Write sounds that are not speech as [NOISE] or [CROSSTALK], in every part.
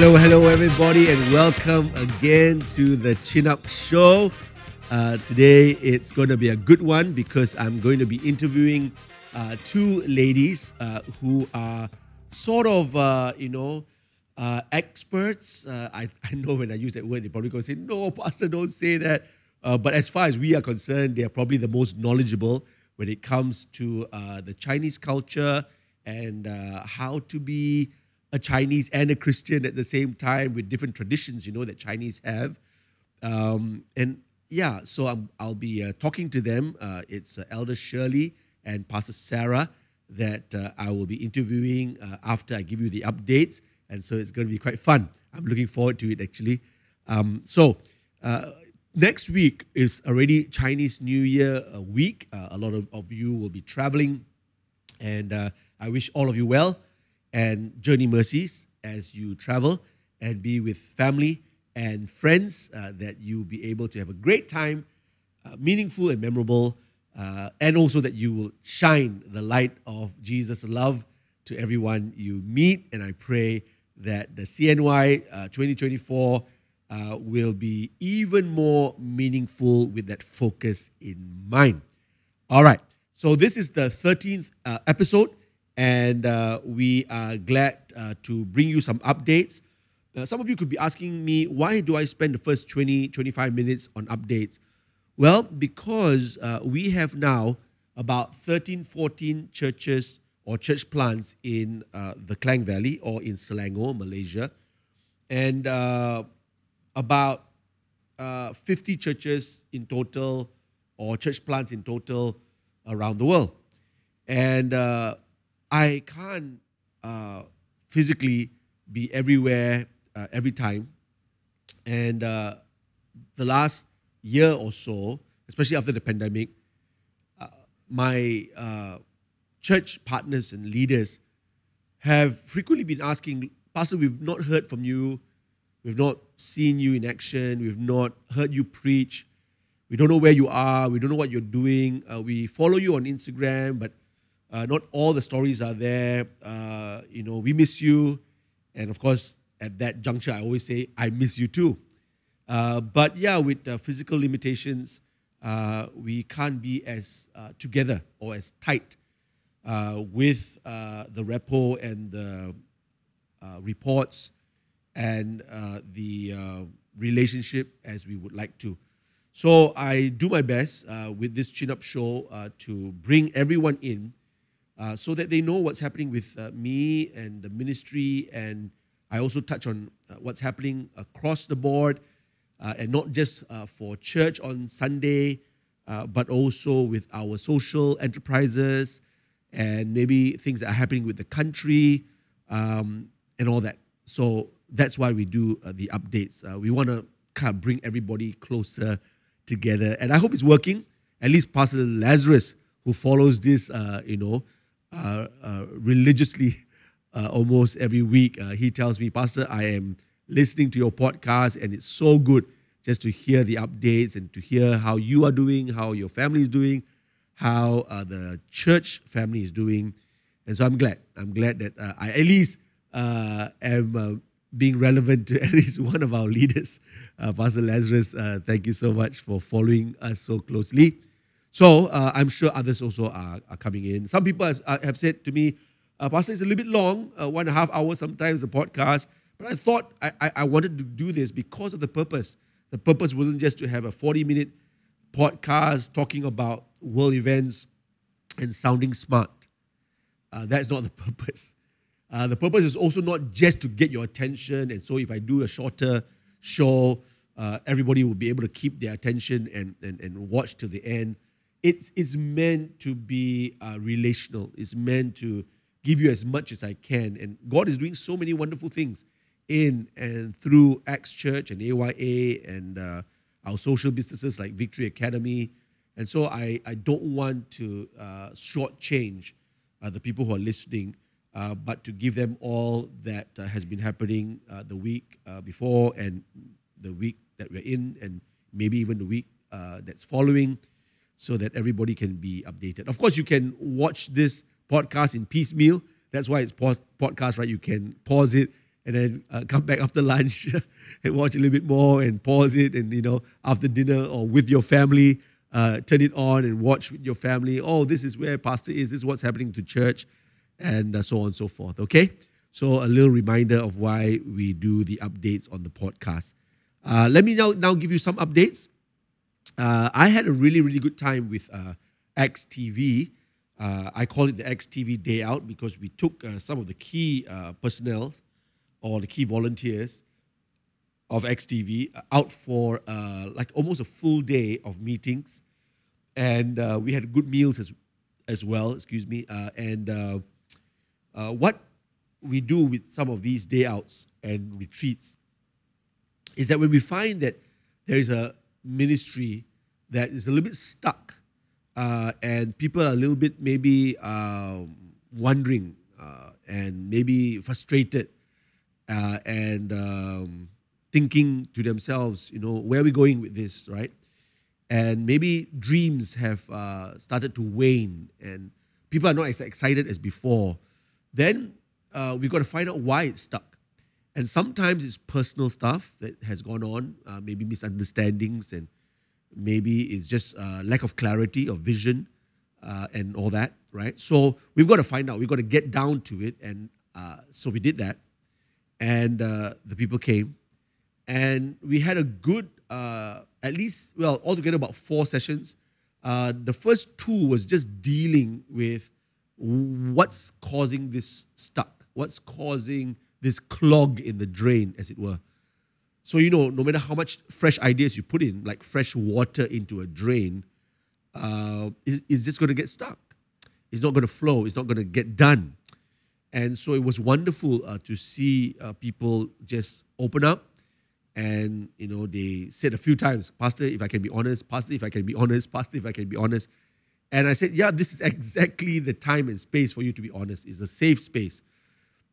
Hello, hello, everybody, and welcome again to the Chin Up Show. Uh, today it's going to be a good one because I'm going to be interviewing uh, two ladies uh, who are sort of, uh, you know, uh, experts. Uh, I, I know when I use that word, they probably going to say, "No, Pastor, don't say that." but as far as we are concerned, they are probably the most knowledgeable when it comes to the Chinese culture and how to be a Chinese and a Christian at the same time with different traditions, you know, that Chinese have. Um, and yeah, so i will be uh, talking to them. Uh, it's uh, Elder Shirley and Pastor Sarah that uh, I will be interviewing uh, after I give you the updates. And so it's going to be quite fun. I'm looking forward to it actually. Um, so uh, next week is already Chinese New Year week. a lot of, of you will be traveling. And I wish all of you well and journey mercies as you travel and be with family and friends uh, that you'll be able to have a great time, uh, meaningful and memorable, uh, and also that you will shine the light of Jesus' love to everyone you meet. And I pray that the CNY uh, 2024 uh, will be even more meaningful with that focus in mind. All right, so this is the 13th uh, episode and uh, we are glad uh, to bring you some updates. Uh, some of you could be asking me, why do I spend the first 20, 25 minutes on updates? Well, because uh, we have now about 13, 14 churches or church plants in uh, the Klang Valley or in Selangor, Malaysia, and uh, about 50 churches in total or church plants in total around the world. And I can't uh, physically be everywhere uh, every time. And uh, the last year or so, especially after the pandemic, uh, my uh, church partners and leaders have frequently been asking, Pastor, we've not heard from you. We've not seen you in action. We've not heard you preach. We don't know where you are. We don't know what you're doing. Uh, we follow you on Instagram, but uh, not all the stories are there. Uh, you know, we miss you. And of course, at that juncture, I always say, I miss you too. Uh, but yeah, with the physical limitations, uh, we can't be as uh, together or as tight uh, with the repo and the reports and the relationship as we would like to. So I do my best with this chin up show to bring everyone in uh, so that they know what's happening with uh, me and the ministry. And I also touch on uh, what's happening across the board, uh, and not just uh, for church on Sunday, but also with our social enterprises and maybe things that are happening with the country um, and all that. So that's why we do the updates. we want to kind of bring everybody closer together, and I hope it's working. At least Pastor Lazarus, who follows this, you know, uh, uh, religiously [LAUGHS] uh, almost every week. he tells me, Pastor, I am listening to your podcast, and it's so good just to hear the updates and to hear how you are doing, how your family is doing, how uh, the church family is doing. And so I'm glad. I'm glad that uh, I at least uh, am being relevant to [LAUGHS] at least one of our leaders. Pastor Lazarus, thank you so much for following us so closely. So uh, I'm sure others also are, are coming in. Some people have, uh, have said to me, uh, Pastor, it's a little bit long, uh, one and a half hours sometimes, the podcast. But I thought I, I, I wanted to do this because of the purpose. The purpose wasn't just to have a 40 minute podcast talking about world events and sounding smart. Uh, that's not the [LAUGHS] purpose. Uh, the purpose is also not just to get your attention. And so if I do a shorter show, everybody will be able to keep their attention and, and, and watch to the end it's, it's meant to be uh, relational. It's meant to give you as much as I can. And God is doing so many wonderful things in and through Acts Church and AYA and uh, our social businesses like Victory Academy. And so I, I don't want to uh, shortchange uh, the people who are listening, uh, but to give them all that uh, has been happening uh, the week uh, before and the week that we're in, and maybe even the week that's following so that everybody can be updated. Of course, you can watch this podcast in piecemeal. That's why it's podcast, right? You can pause it and then uh, come back after lunch [LAUGHS] and watch a little bit more and pause it and you know after dinner or with your family uh, turn it on and watch with your family oh this is where pastor is this is what's happening to church and uh, so on and so forth okay so a little reminder of why we do the updates on the podcast uh, let me now, now give you some updates uh, i had a really really good time with uh, xtv i call it the xtv day out because we took some of the key personnel or the key volunteers of XTV out for uh, like almost a full day of meetings, and uh, we had good meals as as well. Excuse me. Uh, and uh, uh, what we do with some of these day outs and retreats is that when we find that there is a ministry that is a little bit stuck, uh, and people are a little bit maybe um, wondering and maybe frustrated uh, and um, thinking to themselves, you know, where are we going with this, right? And maybe dreams have uh, started to wane and people are not as excited as before. Then uh, we've got to find out why it's stuck. And sometimes it's personal stuff that has gone on, uh, maybe misunderstandings, and maybe it's just uh, lack of clarity or vision uh, and all that, right? So we've got to find out. We've got to get down to it. And uh, so we did that and uh, the people came, and we had a good, uh, at least, well, altogether about four sessions. The first two was just dealing with what's causing this stuck, what's causing this clog in the drain, as it were. So, you know, no matter how much fresh ideas you put in, like fresh water into a drain, uh, is, just going to get stuck. It's not going to flow. It's not going to get done. And so it was wonderful uh, to see uh, people just open up. And, you know, they said a few times, Pastor, if I can be honest, Pastor, if I can be honest, Pastor, if I can be honest. And I said, yeah, this is exactly the time and space for you to be honest. It's a safe space.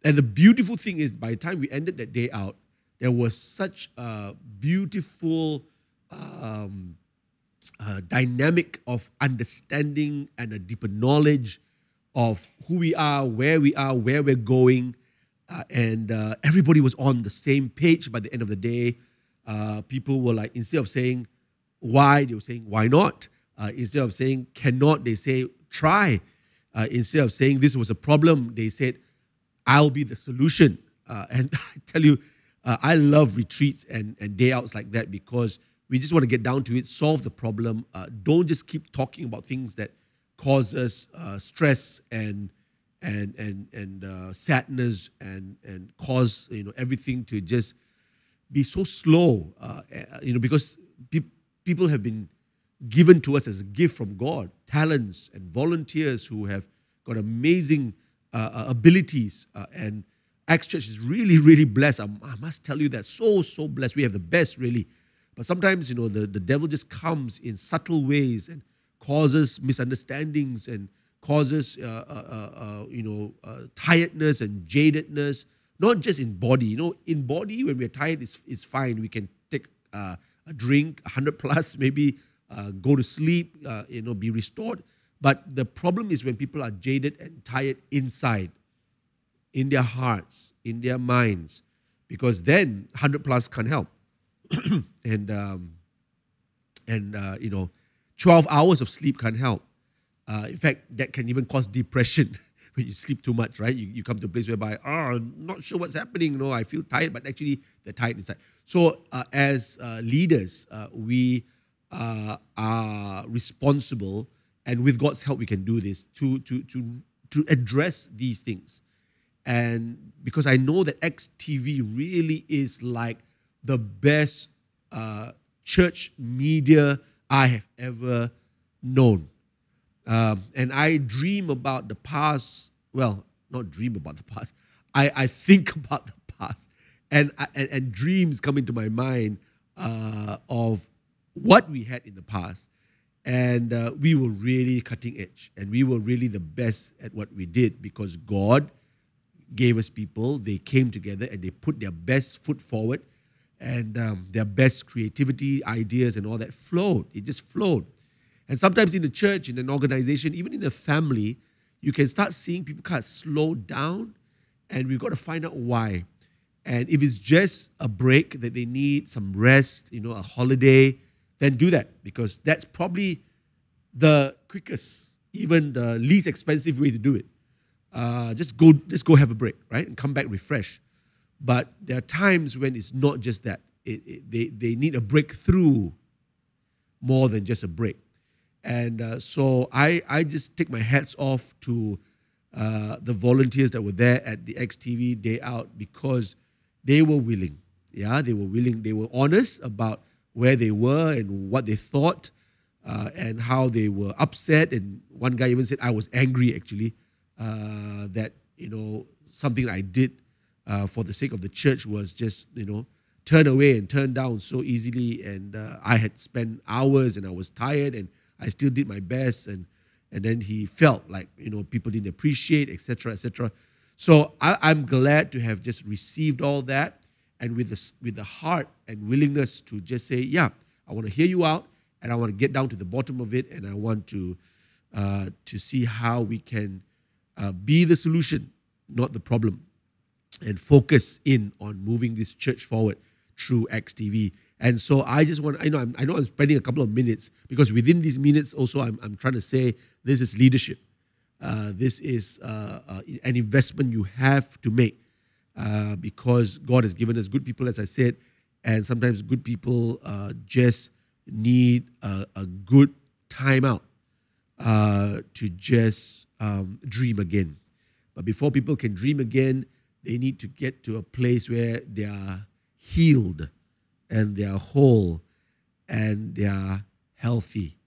And the beautiful thing is, by the time we ended that day out, there was such a beautiful um, uh, dynamic of understanding and a deeper knowledge of who we are, where we are, where we're going. Uh, and uh, everybody was on the same page by the end of the day. Uh, people were like, instead of saying why, they were saying why not. Uh, instead of saying cannot, they say try. Uh, instead of saying this was a problem, they said, I'll be the solution. Uh, and [LAUGHS] I tell you, I love retreats and, and day outs like that because we just want to get down to it, solve the problem. don't just keep talking about things that causes uh, stress and and and and uh, sadness and and cause you know everything to just be so slow uh, uh, you know because pe- people have been given to us as a gift from God talents and volunteers who have got amazing uh, abilities. uh, abilities and Acts Church is really really blessed I, I must tell you that so so blessed we have the best really but sometimes you know the, the devil just comes in subtle ways and causes misunderstandings and causes, uh, uh, uh, uh you know, uh, tiredness and jadedness, not just in body. You know, in body, when we're tired, it's, it's fine. We can take uh, a drink, 100 plus, [LAUGHS] maybe go to sleep, you know, be restored. But the problem is when people are jaded and tired inside, in their hearts, in their minds, because then 100 plus can't help. [CLEARS THROAT] and, um, and you know, 12 hours of sleep can't help. Uh, in fact, that can even cause depression [LAUGHS] when you sleep too much, right? You, you come to a place whereby, oh, I'm not sure what's happening. You know, I feel tired, but actually they're tired inside. So, uh, as uh, leaders, uh, we uh, are responsible, and with God's help, we can do this to to to to address these things. And because I know that XTV really is like the best uh, church media I have ever known. Um, and I dream about the past. Well, not dream about the past. I, I think [LAUGHS] about the past, and, and and dreams come into my mind uh, of what we had in the past, and uh, we were really cutting edge, and we were really the best at what we did because God gave us people. They came together and they put their best foot forward and um, their best creativity, ideas, and all that flowed. It just flowed. And sometimes in the church, in an organization, even in a family, you can start seeing people kind of slow down, and we've got to find out why. And if it's just a break that they need, some rest, you know, a holiday, then do that because that's probably the quickest, even the least expensive way to do it. Uh, just go, just go have a break, right, and come back refreshed. But there are times when it's not just that; it, it, they they need a breakthrough more than just a break. And uh, so I I just take my hats off to uh, the volunteers that were there at the XTV Day Out because they were willing. Yeah, they were willing. They were honest about where they were and what they thought uh, and how they were upset. And one guy even said, I was angry actually uh, that, you know, something I did uh, for the sake of the church was just, you know, turn away and turn down so easily. And uh, I had spent hours and I was tired and I still did my best. And, and then he felt like, you know, people didn't appreciate, etc., etc. So I, I'm glad to have just received all that and with the, with the heart and willingness to just say, yeah, I want to hear you out and I want to get down to the bottom of it, and I want to uh, to see how we can uh, be the solution, not the problem, and focus in on moving this church forward through XTV. And so I just want, I know, I'm, I know I'm spending a couple of minutes because within these minutes also I'm, I'm trying to say this is leadership. Uh, this is uh, uh, an investment you have to make uh, because God has given us good people, as I said, and sometimes good people uh, just need a, a good time out uh, to just um, dream again. But before people can dream again, they need to get to a place where they are healed and they are whole and they are healthy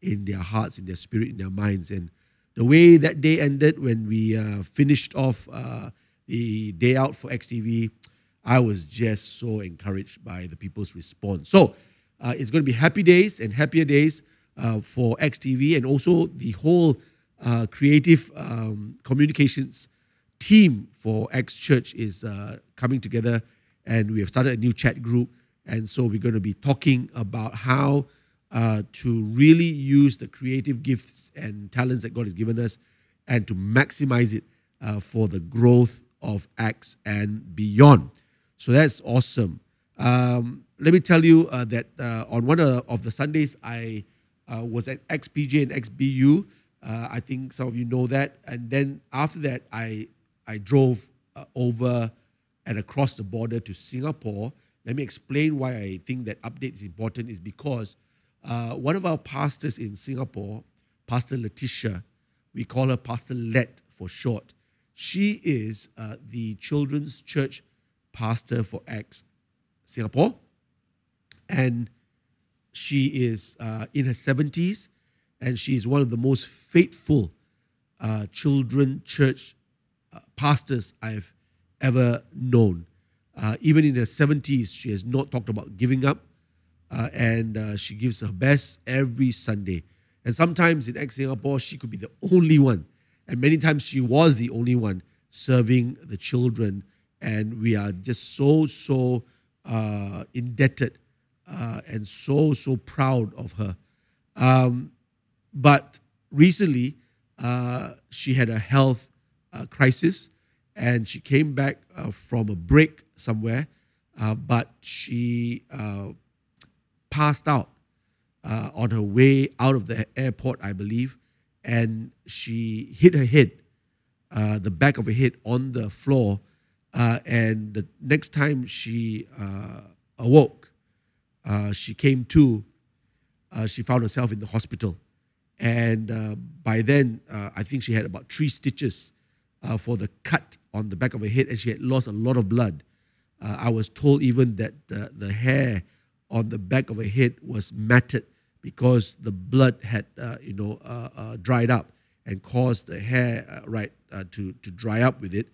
in their hearts, in their spirit, in their minds. And the way that day ended when we uh, finished off uh, the day out for XTV, I was just so encouraged by the people's response. So uh, it's going to be happy days and happier days uh, for XTV and also the whole uh, creative um, communications team for Acts Church is uh, coming together and we have started a new chat group. And so we're going to be talking about how uh, to really use the creative gifts and talents that God has given us and to maximize it uh, for the growth of Acts and beyond. So that's awesome. Um, let me tell you uh, that uh, on one of the Sundays, I uh, was at XPJ and XBU. Uh, I think some of you know that. And then after that, I, I drove uh, over and across the border to Singapore. Let me explain why I think that update is important is because uh, one of our pastors in Singapore, Pastor Letitia, we call her Pastor Let for short. She is the children's church pastor for Acts Singapore and she is uh, in her 70s and she is one of the most faithful uh, children church uh, pastors I've ever known. Uh, even in her 70s, she has not talked about giving up uh, and uh, she gives her best every Sunday. And sometimes in Acts Singapore, she could be the only one. And many times she was the only one serving the children. And we are just so, so indebted uh, and so, so proud of her. Um, but recently, uh, she had a health uh, crisis and she came back uh, from a break somewhere, uh, but she uh, passed out on her way out of the airport, I believe, and she hit her head, the back of her head on the floor. and the next time she awoke, uh, she came to, uh, she found herself in the hospital. And uh, by then, uh, I think she had about three stitches uh, for the cut on the back of her head, and she had lost a lot of blood. I was told even that the hair on the back of her head was matted because the blood had, you know, dried up and caused the hair right to to dry up with it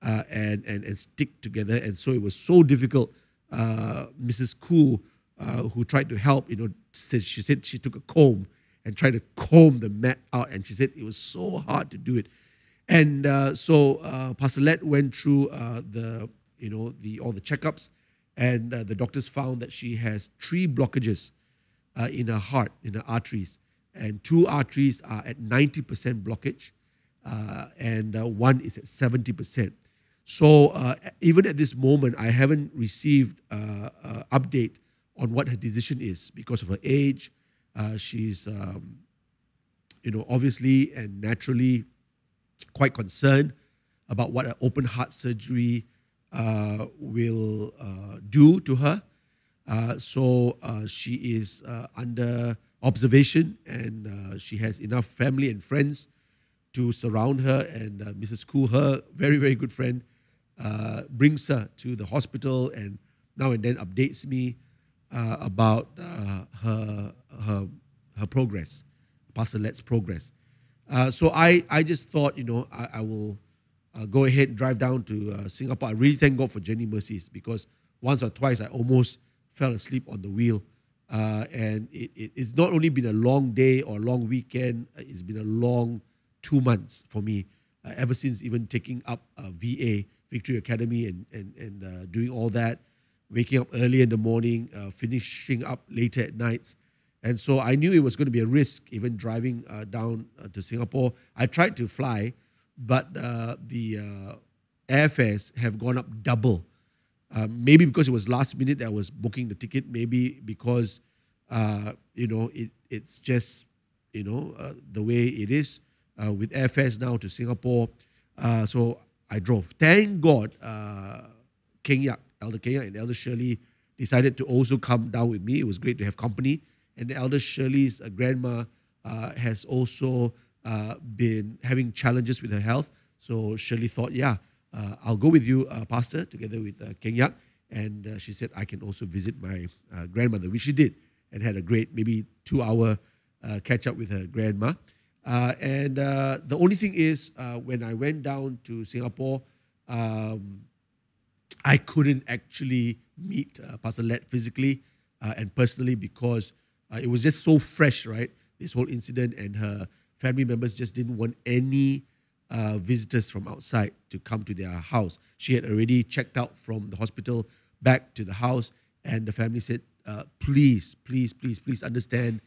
and, and and stick together. And so it was so difficult. Mrs. Koo uh, who tried to help, you know, said she said she took a comb and tried to comb the mat out, and she said it was so hard to do it. And uh, so uh, Pastor went through uh, the, you know, the all the checkups, and uh, the doctors found that she has three blockages uh, in her heart, in her arteries, and two arteries are at ninety percent blockage, and one is at seventy percent. So uh, even at this moment, I haven't received uh, uh, update on what her decision is because of her age. Uh, she's, um, you know, obviously and naturally quite concerned about what an open heart surgery uh, will uh, do to her. Uh, so uh, she is uh, under observation and uh, she has enough family and friends to surround her. And Mrs. Koo, her very, very good friend, brings her to the hospital and now and then updates me about her, her, her progress, Pastor Let's progress. so I, I just thought, you know, I, I will uh, go ahead and drive down to uh, Singapore. I really thank God for Journey Mercies because once or twice I almost fell asleep on the wheel. Uh, and it, it, it's not only been a long day or a long weekend, uh, it's been a long two months for me, uh, ever since even taking up VA, Victory Academy, and, and, and uh, doing all that, waking up early in the morning, finishing up later at nights. And so I knew it was going to be a risk even driving down to Singapore. I tried to fly, but uh, the uh, airfares have gone up double. Uh, maybe because it was last minute that I was booking the ticket. Maybe because uh, you know it it's just you know uh, the way it is uh, with airfares now to Singapore. so I drove. Thank God, Keng Yak, Elder Keng Yak, and Elder Shirley decided to also come down with me. It was great to have company. And Elder Shirley's grandma has also uh, been having challenges with her health. So Shirley thought, yeah, uh, I'll go with you, uh, Pastor, together with uh, Keng Yak. And uh, she said, I can also visit my uh, grandmother, which she did, and had a great, maybe two hour uh, catch up with her grandma. and the only thing is, when I went down to Singapore, um, I couldn't actually meet Pastor Let physically and personally because it was just so fresh, right? This whole incident and her family members just didn't want any uh, visitors from outside to come to their house. She had already checked out from the hospital back to the house, and the family said, uh, "Please, please, please, please understand.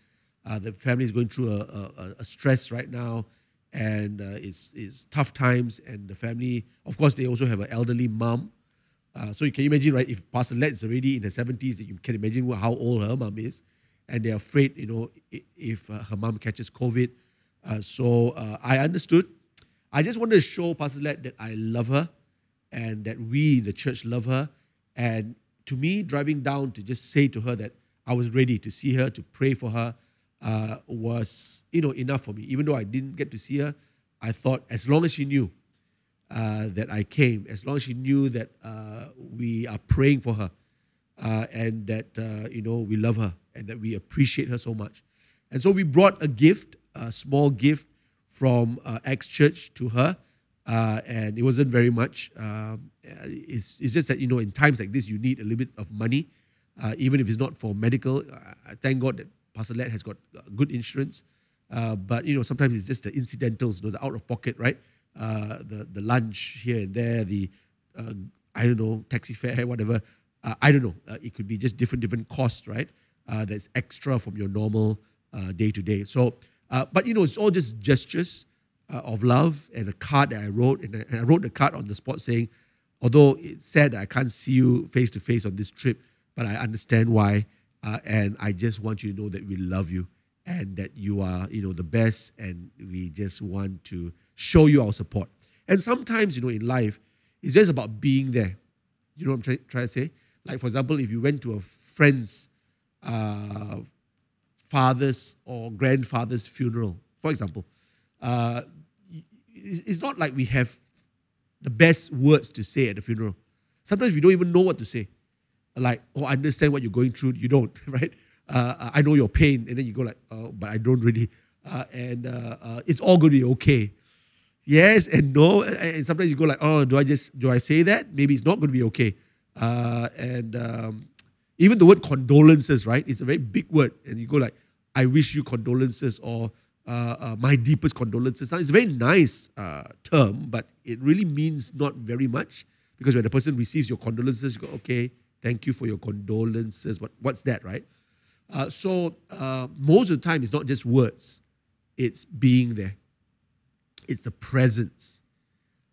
Uh, the family is going through a, a, a stress right now, and uh, it's it's tough times. And the family, of course, they also have an elderly mom. Uh, so you can imagine, right? If Pastor Let is already in her seventies, you can imagine how old her mom is, and they're afraid, you know, if uh, her mom catches COVID." Uh, so uh, I understood. I just wanted to show Pastor Let that I love her and that we, the church, love her. And to me, driving down to just say to her that I was ready to see her, to pray for her, uh, was you know enough for me. Even though I didn't get to see her, I thought as long as she knew uh, that I came, as long as she knew that uh, we are praying for her, uh, and that uh, you know we love her and that we appreciate her so much, and so we brought a gift a small gift from uh, Church to her. Uh, and it wasn't very much. Um, it's, it's just that, you know, in times like this, you need a little bit of money, uh, even if it's not for medical. I thank God that Pastor Let has got uh, good insurance. Uh, but, you know, sometimes it's just the incidentals, you know, the out of pocket, right? Uh, the, the lunch here and there, the, I don't know, taxi fare, [LAUGHS] whatever. I don't know. it could be just different, different costs, right? that's extra from your normal day to day. So, uh, but you know, it's all just gestures uh, of love and a card that I wrote. And I, and I, wrote the card on the spot saying, although it's sad I can't see you face to face on this trip, but I understand why. Uh, and I just want you to know that we love you and that you are, you know, the best. And we just want to show you our support. And sometimes, you know, in life, it's just about being there. You know what I'm try- trying to say? Like, for example, if you went to a friend's uh, father's or grandfather's funeral, for example, uh, it's not like we have the best words to say at the funeral. Sometimes we don't even know what to say. Like, oh, I understand what you're going through. You don't, [LAUGHS] right? Uh, I know your pain. And then you go like, oh, but I don't really. Uh, and uh, uh it's all going to be okay. Yes and no. And sometimes you go like, oh, do I just, do I say that? Maybe it's not going to be okay. Uh, and um, even the word condolences, right? It's a very big word. And you go like, I wish you condolences or uh, uh, my deepest condolences. Now, it's a very nice uh, term, but it really means not very much because when the person receives your condolences, you go, okay, thank you for your condolences. What, what's that, right? Uh, so uh, most of the time, it's not just words, it's being there, it's the presence.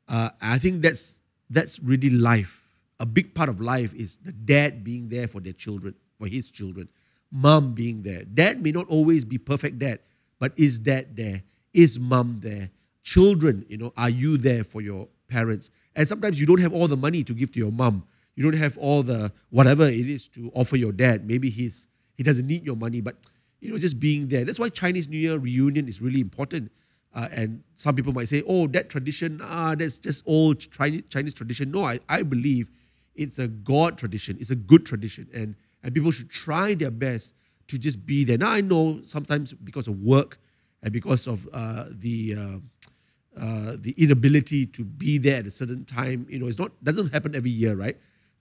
Uh, I think that's that's really life. A big part of life is the dad being there for their children, for his children, mom being there. Dad may not always be perfect dad, but is dad there? Is mom there? Children, you know, are you there for your parents? And sometimes you don't have all the money to give to your mom. You don't have all the whatever it is to offer your dad. Maybe he's he doesn't need your money, but you know, just being there. That's why Chinese New Year reunion is really important. Uh, and some people might say, oh, that tradition, ah, that's just old Chinese, Chinese tradition. No, I, I believe it's a God tradition. It's a good tradition. And, and people should try their best to just be there. Now, I know sometimes because of work and because of uh, the, uh, uh the inability to be there at a certain time, you know, it's not, doesn't happen every year, right?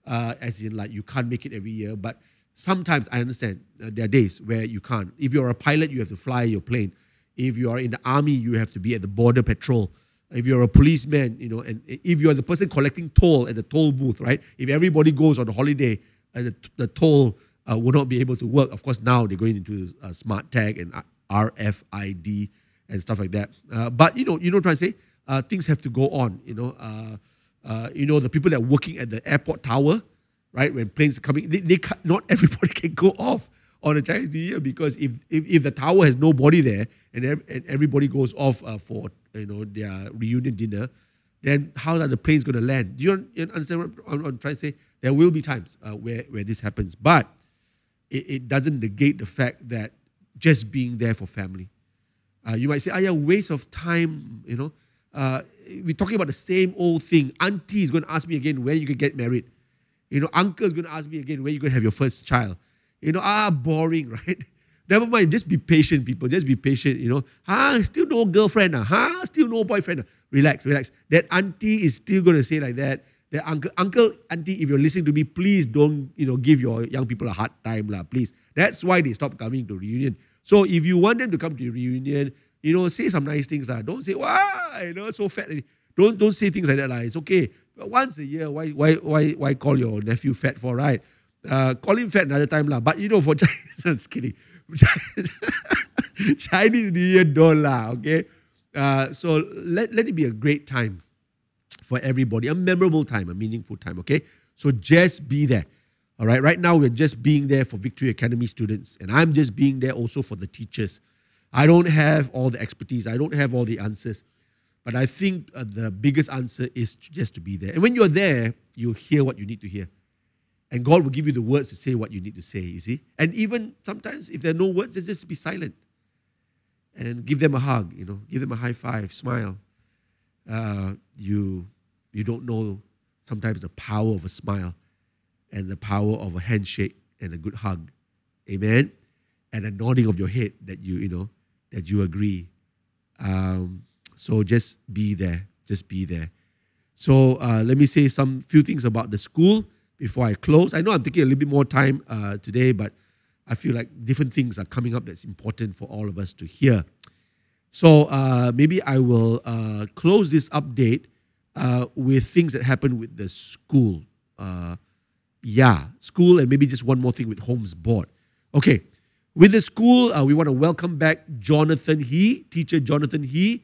Uh, as in, like, you can't make it every year. But sometimes I understand uh, there are days where you can't. If you're a pilot, you have to fly your plane if you are in the army, you have to be at the border patrol. If you're a policeman, you know, and if you're the person collecting toll at the toll booth, right? If everybody goes on holiday, uh, the, the toll uh, will not be able to work. Of course, now they're going into uh, smart tag and RFID and stuff like that. Uh, but you know, you know, trying to say uh, things have to go on. You know, uh, you know, the people that are working at the airport tower, right? When planes are coming, they, they not [LAUGHS] everybody can go off on a Chinese New Year because if, if, if the tower has nobody there and, ev- and everybody goes off uh, for you know their reunion dinner, then how are the planes going to land? Do you, you understand what I'm, I'm, trying to say? There will be times uh, where, where this happens, but it, it, doesn't negate the fact that just being there for family. Uh, you might say, oh yeah, waste of time, you know. Uh, we're talking about the same old thing. Auntie is going to ask me again when you can get married. You know, uncle is going to ask me again when you're going to have your first child. You know, ah, boring, [LAUGHS] right? Never mind, just be patient, people. Just be patient, you know. Ah, still no girlfriend, ah, huh? Still no boyfriend. Ah. Relax, relax. That auntie is still going to say like that. That uncle, uncle, auntie, if you're listening to me, please don't, you know, give your young people a hard time, lah. Please. That's why they stop coming to reunion. So if you want them to come to reunion, you know, say some nice things, lah. Don't say, wow, you know, so fat. Don't don't say things like that, lah. It's okay. But once a year, why why why why call your nephew fat for, right? Uh, call him fat another time lah. But you know, for [LAUGHS] Chinese, [LAUGHS] I'm just kidding. [LAUGHS] Chinese New Year don't okay? Uh, so let, let it be a great time for everybody, a memorable time, a meaningful time, okay? So just be there. All right, right now we're just being there for Victory Academy students, and I'm just being there also for the teachers. I don't have all the expertise, I don't have all the answers, but I think uh, the biggest answer is just to be there. And when you're there, you'll hear what you need to hear. And God will give you the words to say what you need to say, you see? And even sometimes, if there are no words, just, just be silent and give them a hug, you know, give them a high five, smile. Uh, you, you don't know sometimes the power of a smile and the power of a handshake and a good hug. Amen? And a nodding of your head that you, you know, that you agree. Um, so just be there. Just be there. So uh, let me say some few things about the school before I close. I know I'm taking a little bit more time uh, today, but I feel like different things are coming up that's important for all of us to hear. So uh, maybe I will uh, close this update uh, with things that happened with the school. Uh, yeah, school, and maybe just one more thing with Homes Board. Okay, with the school, uh, we want to welcome back Jonathan He, teacher Jonathan He,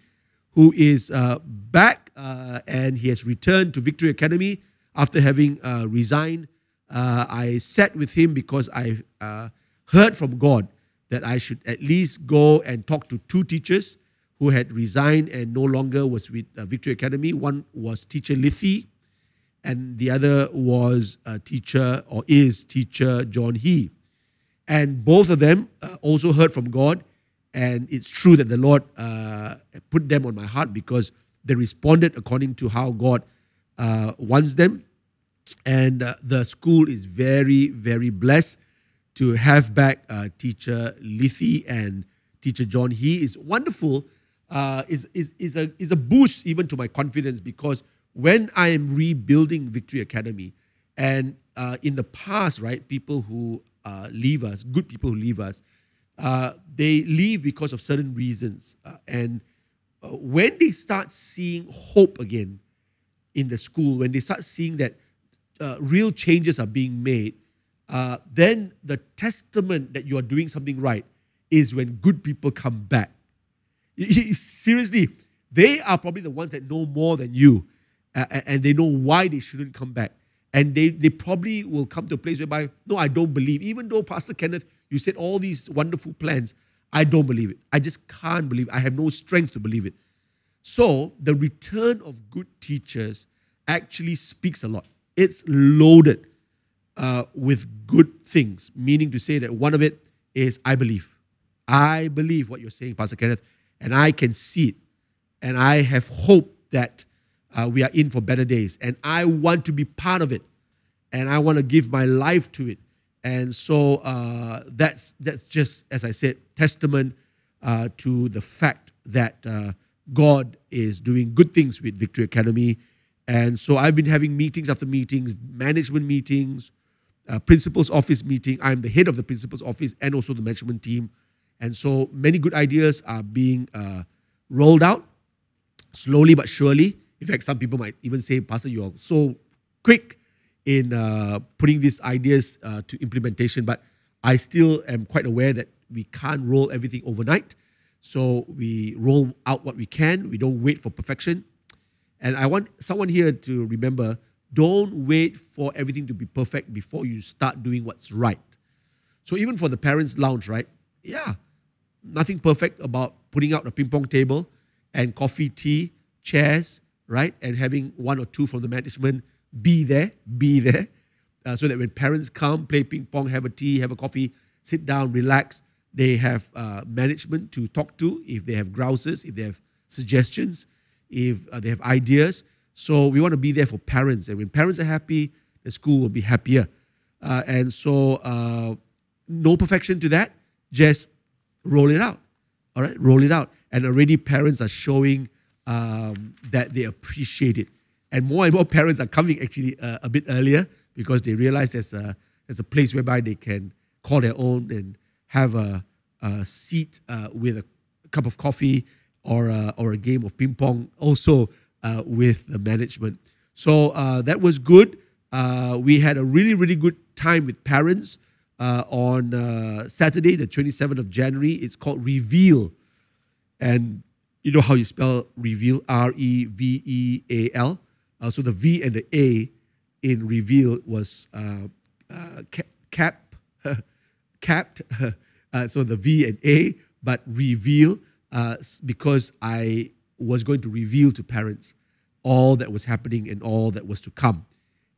who is back and he has returned to Victory Academy after having uh, resigned, uh, I sat with him because I uh, heard from God that I should at least go and talk to two teachers who had resigned and no longer was with uh, Victory Academy. One was teacher Liffy, and the other was teacher or is teacher John He. And both of them uh, also heard from God. And it's true that the Lord uh, put them on my heart because they responded according to how God uh, wants them. And uh, the school is very, very blessed to have back uh, teacher Lithi and teacher John. He is wonderful. Uh, is, is, is, a, is a boost even to my confidence because when I am rebuilding Victory Academy, and uh, in the past, right, people who uh, leave us, good people who leave us, uh, they leave because of certain reasons. Uh, and uh, when they start seeing hope again in the school, when they start seeing that uh, real changes are being made, uh, then the testament that you are doing something right is when good people come back. Seriously, they are probably the ones that know more than you. uh, and they know why they shouldn't come back. And they, they probably will come to a place whereby, no, I don't believe. Even though, Pastor Kenneth, you said all these wonderful plans, I don't believe it. I just can't believe it. I have no strength to believe it. So, the return of good teachers actually speaks a lot. It's loaded uh, with good things, meaning to say that one of it is I believe. I believe what you're saying, Pastor Kenneth, and I can see it. And I have hope that uh, we are in for better days. And I want to be part of it. And I want to give my life to it. And so uh, that's, that's just, as I said, testament uh, to the fact that uh, God is doing good things with Victory Academy. And so I've been having meetings after meetings, management meetings, uh, principal's office meeting. I'm the head of the principal's office and also the management team. And so many good ideas are being uh, rolled out slowly but surely. In fact, some people might even say, Pastor, you're so quick in uh, putting these ideas uh, to implementation, but I still am quite aware that we can't roll everything overnight. So we roll out what we can. We don't wait for perfection. And I want someone here to remember don't wait for everything to be perfect before you start doing what's right. So even for the parents' lounge, right? Yeah, nothing perfect about putting out a ping pong table and coffee, tea, chairs, right? And having one or two from the management be there, be there, uh, so that when parents come, play ping pong, have a tea, have a coffee, sit down, relax, they have uh, management to talk to if they have grouses, if they have suggestions, if uh, they have ideas. So we want to be there for parents. And when parents are happy, the school will be happier. Uh, and so, uh, no perfection to that, just roll it out. All right, roll it out. And already parents are showing um, that they appreciate it. And more and more parents are coming actually uh, a bit earlier because they realize there's a, there's a place whereby they can call their own and have a, a seat uh, with a cup of coffee or a, or a game of ping pong also uh, with the management. So uh, that was good. Uh, we had a really, really good time with parents uh, on uh, Saturday, the 27th of January. It's called Reveal. And you know how you spell reveal? R E V E A L. Uh, so the V and the A in reveal was cap, [LAUGHS] capped. [LAUGHS] So the V and A, but reveal uh, because I was going to reveal to parents all that was happening and all that was to come.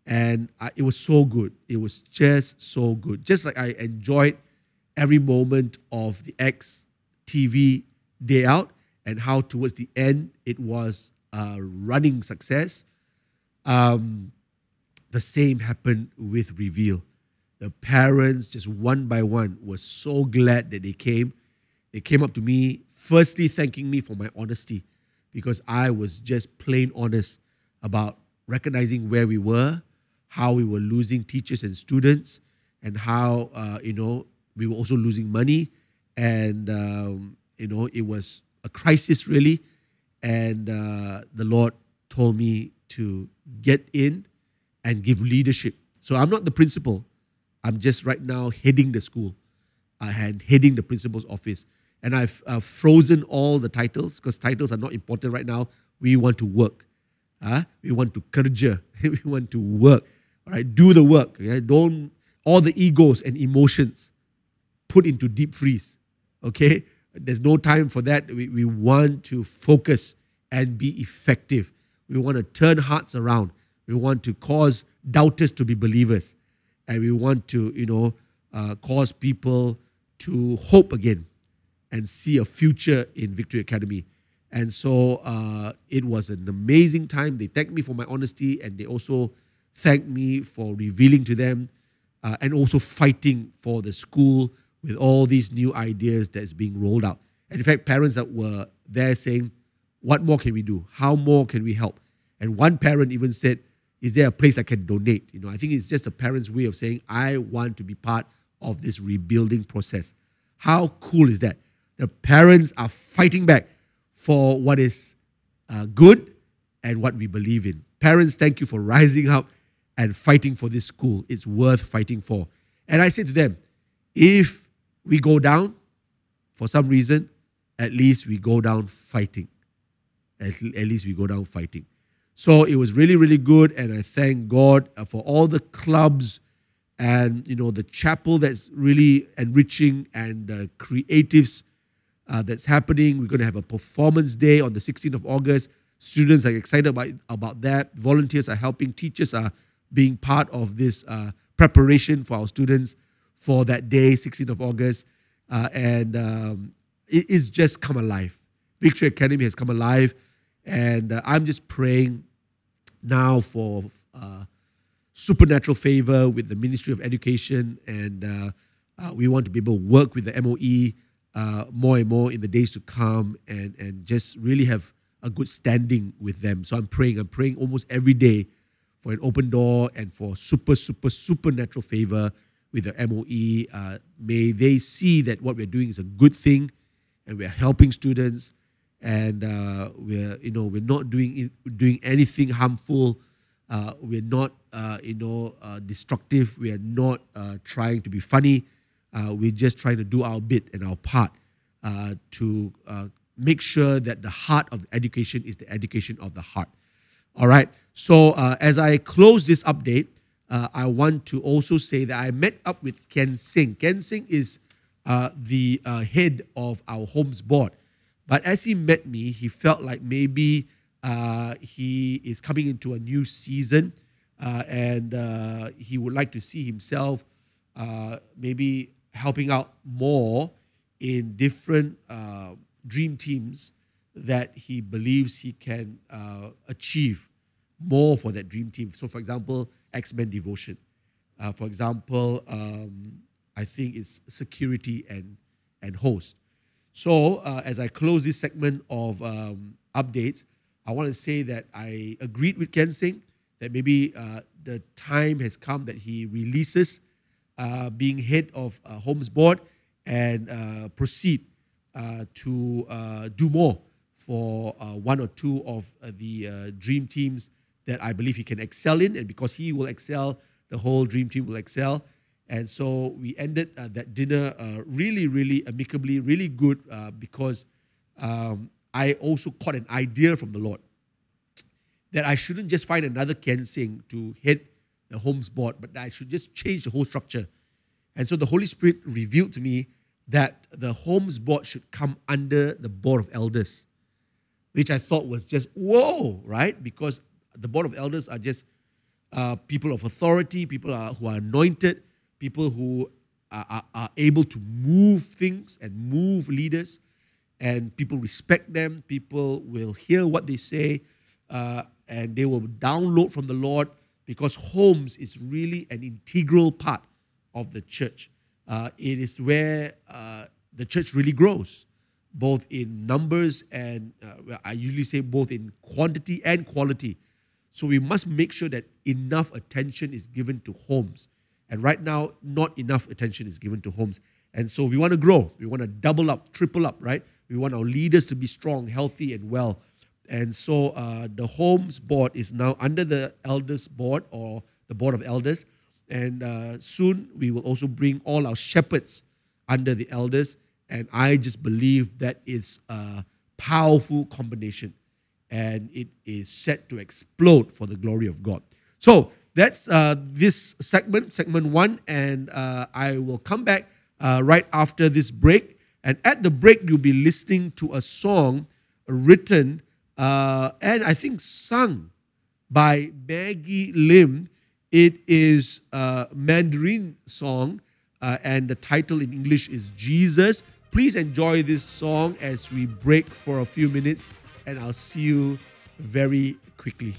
And I, it was so good. It was just so good. Just like I enjoyed every moment of the X TV day out and how towards the end it was a running success. Um, the same happened with Reveal. The parents, just one by one, were so glad that they came. They came up to me, firstly thanking me for my honesty, because I was just plain honest about recognizing where we were, how we were losing teachers and students, and how uh, you know we were also losing money, and um, you know it was a crisis really, and uh, the Lord told me to get in and give leadership. So I'm not the principal. I'm just right now heading the school and heading the principal's office. And I've uh, frozen all the titles because titles are not important right now. We want to work. Uh, we want to kerja. [LAUGHS] we want to work. All right, do the work. Okay? Don't all the egos and emotions put into deep freeze. Okay, there's no time for that. We, we want to focus and be effective. We want to turn hearts around. We want to cause doubters to be believers, and we want to, you know, uh, cause people to hope again and see a future in Victory Academy. And so uh, it was an amazing time. They thanked me for my honesty, and they also thanked me for revealing to them uh, and also fighting for the school with all these new ideas that's being rolled out. And in fact, parents that were there saying, What more can we do? How more can we help? And one parent even said, Is there a place I can donate? You know, I think it's just a parent's way of saying, I want to be part of this rebuilding process. How cool is that? The parents are fighting back for what is uh, good and what we believe in. Parents, thank you for rising up and fighting for this school. It's worth fighting for. And I say to them, if we go down for some reason, at least we go down fighting. At, at least we go down fighting. So it was really, really good, and I thank God uh, for all the clubs and you know the chapel that's really enriching and uh, creatives uh, that's happening. We're going to have a performance day on the 16th of August. Students are excited about about that. Volunteers are helping. Teachers are being part of this uh, preparation for our students for that day, 16th of August, uh, and um, it is just come alive. Victory Academy has come alive, and uh, I'm just praying now for uh, supernatural favor with the Ministry of Education, and uh, uh, we want to be able to work with the MOE uh, more and more in the days to come, and and just really have a good standing with them. So I'm praying. I'm praying almost every day for an open door and for super super supernatural favor with the MOE. Uh, may they see that what we're doing is a good thing, and we're helping students and uh, we're you know we're not doing doing anything harmful. Uh, we're not uh, you know uh, destructive. We are not uh, trying to be funny. Uh, we're just trying to do our bit and our part to make sure that the heart of education is the education of the heart. All right. So as I close this update, I want to also say that I met up with Ken Singh. Ken Singh is the head of our homes board. But as he met me, he felt like maybe uh, he is coming into a new season uh, and uh, he would like to see himself uh, maybe helping out more in different uh, dream teams that he believes he can uh, achieve more for that dream team. So, for example, X Men Devotion. for example, um, I think it's security and, and host. So, uh, as I close this segment of um, updates, I want to say that I agreed with Ken Singh that maybe uh, the time has come that he releases uh, being head of uh, Homes Board and uh, proceed uh, to do more for one or two of the dream teams that I believe he can excel in. And because he will excel, the whole dream team will excel. And so we ended uh, that dinner uh, really, really amicably, really good uh, because um, I also caught an idea from the Lord that I shouldn't just find another Ken Singh to head the homes board, but I should just change the whole structure. And so the Holy Spirit revealed to me that the homes board should come under the board of elders, which I thought was just whoa, right? Because the board of elders are just uh, people of authority, people are, who are anointed people who are, are, are able to move things and move leaders, and people respect them. People will hear what they say, uh, and they will download from the Lord because homes is really an integral part of the church. Uh, it is where uh, the church really grows, both in numbers and uh, I usually say both in quantity and quality. So we must make sure that enough attention is given to homes and right now, not enough attention is given to homes. And so we want to grow. We want to double up, triple up, right? We want our leaders to be strong, healthy, and well. And so uh, the homes board is now under the elders board or the board of elders. And uh, soon we will also bring all our shepherds under the elders. And I just believe that is a powerful combination. And it is set to explode for the glory of God. So that's uh, this segment, segment one, and uh, I will come back uh, right after this break. And at the break, you'll be listening to a song written uh, and I think sung by Maggie Lim. It is a Mandarin song, uh, and the title in English is Jesus. Please enjoy this song as we break for a few minutes, and I'll see you very quickly.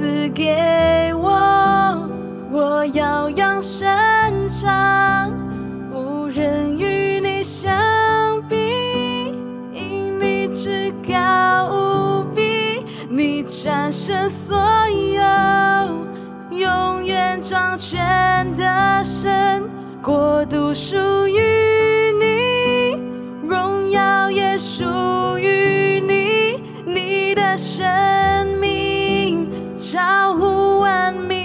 赐给我，我要扬声唱，无人与你相比，因你至高无比，你战胜所有，永远掌权的神，国度属于你。荣耀也属于你，你的生命招呼万民。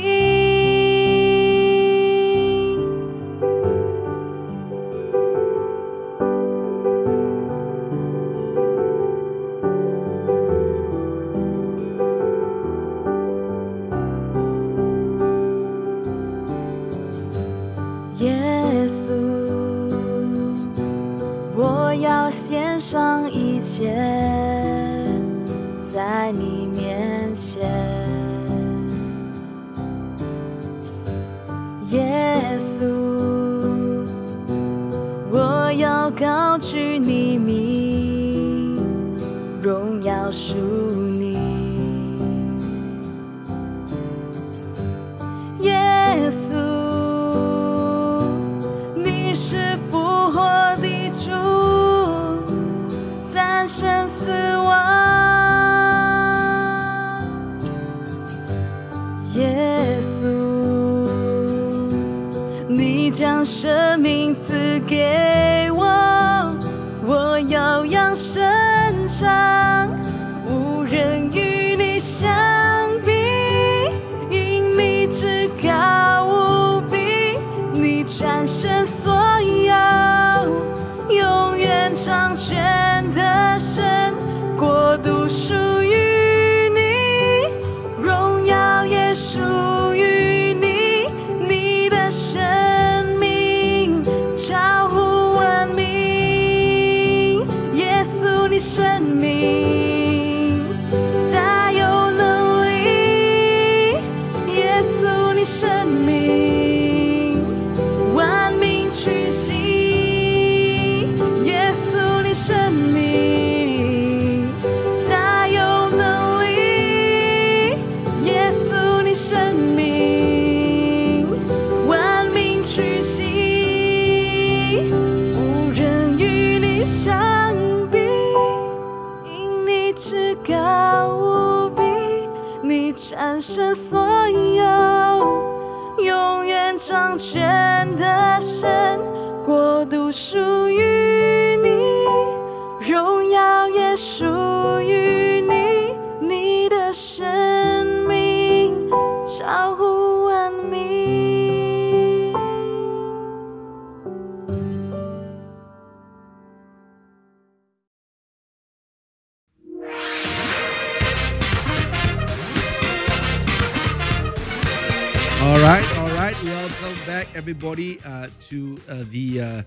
To uh, the uh,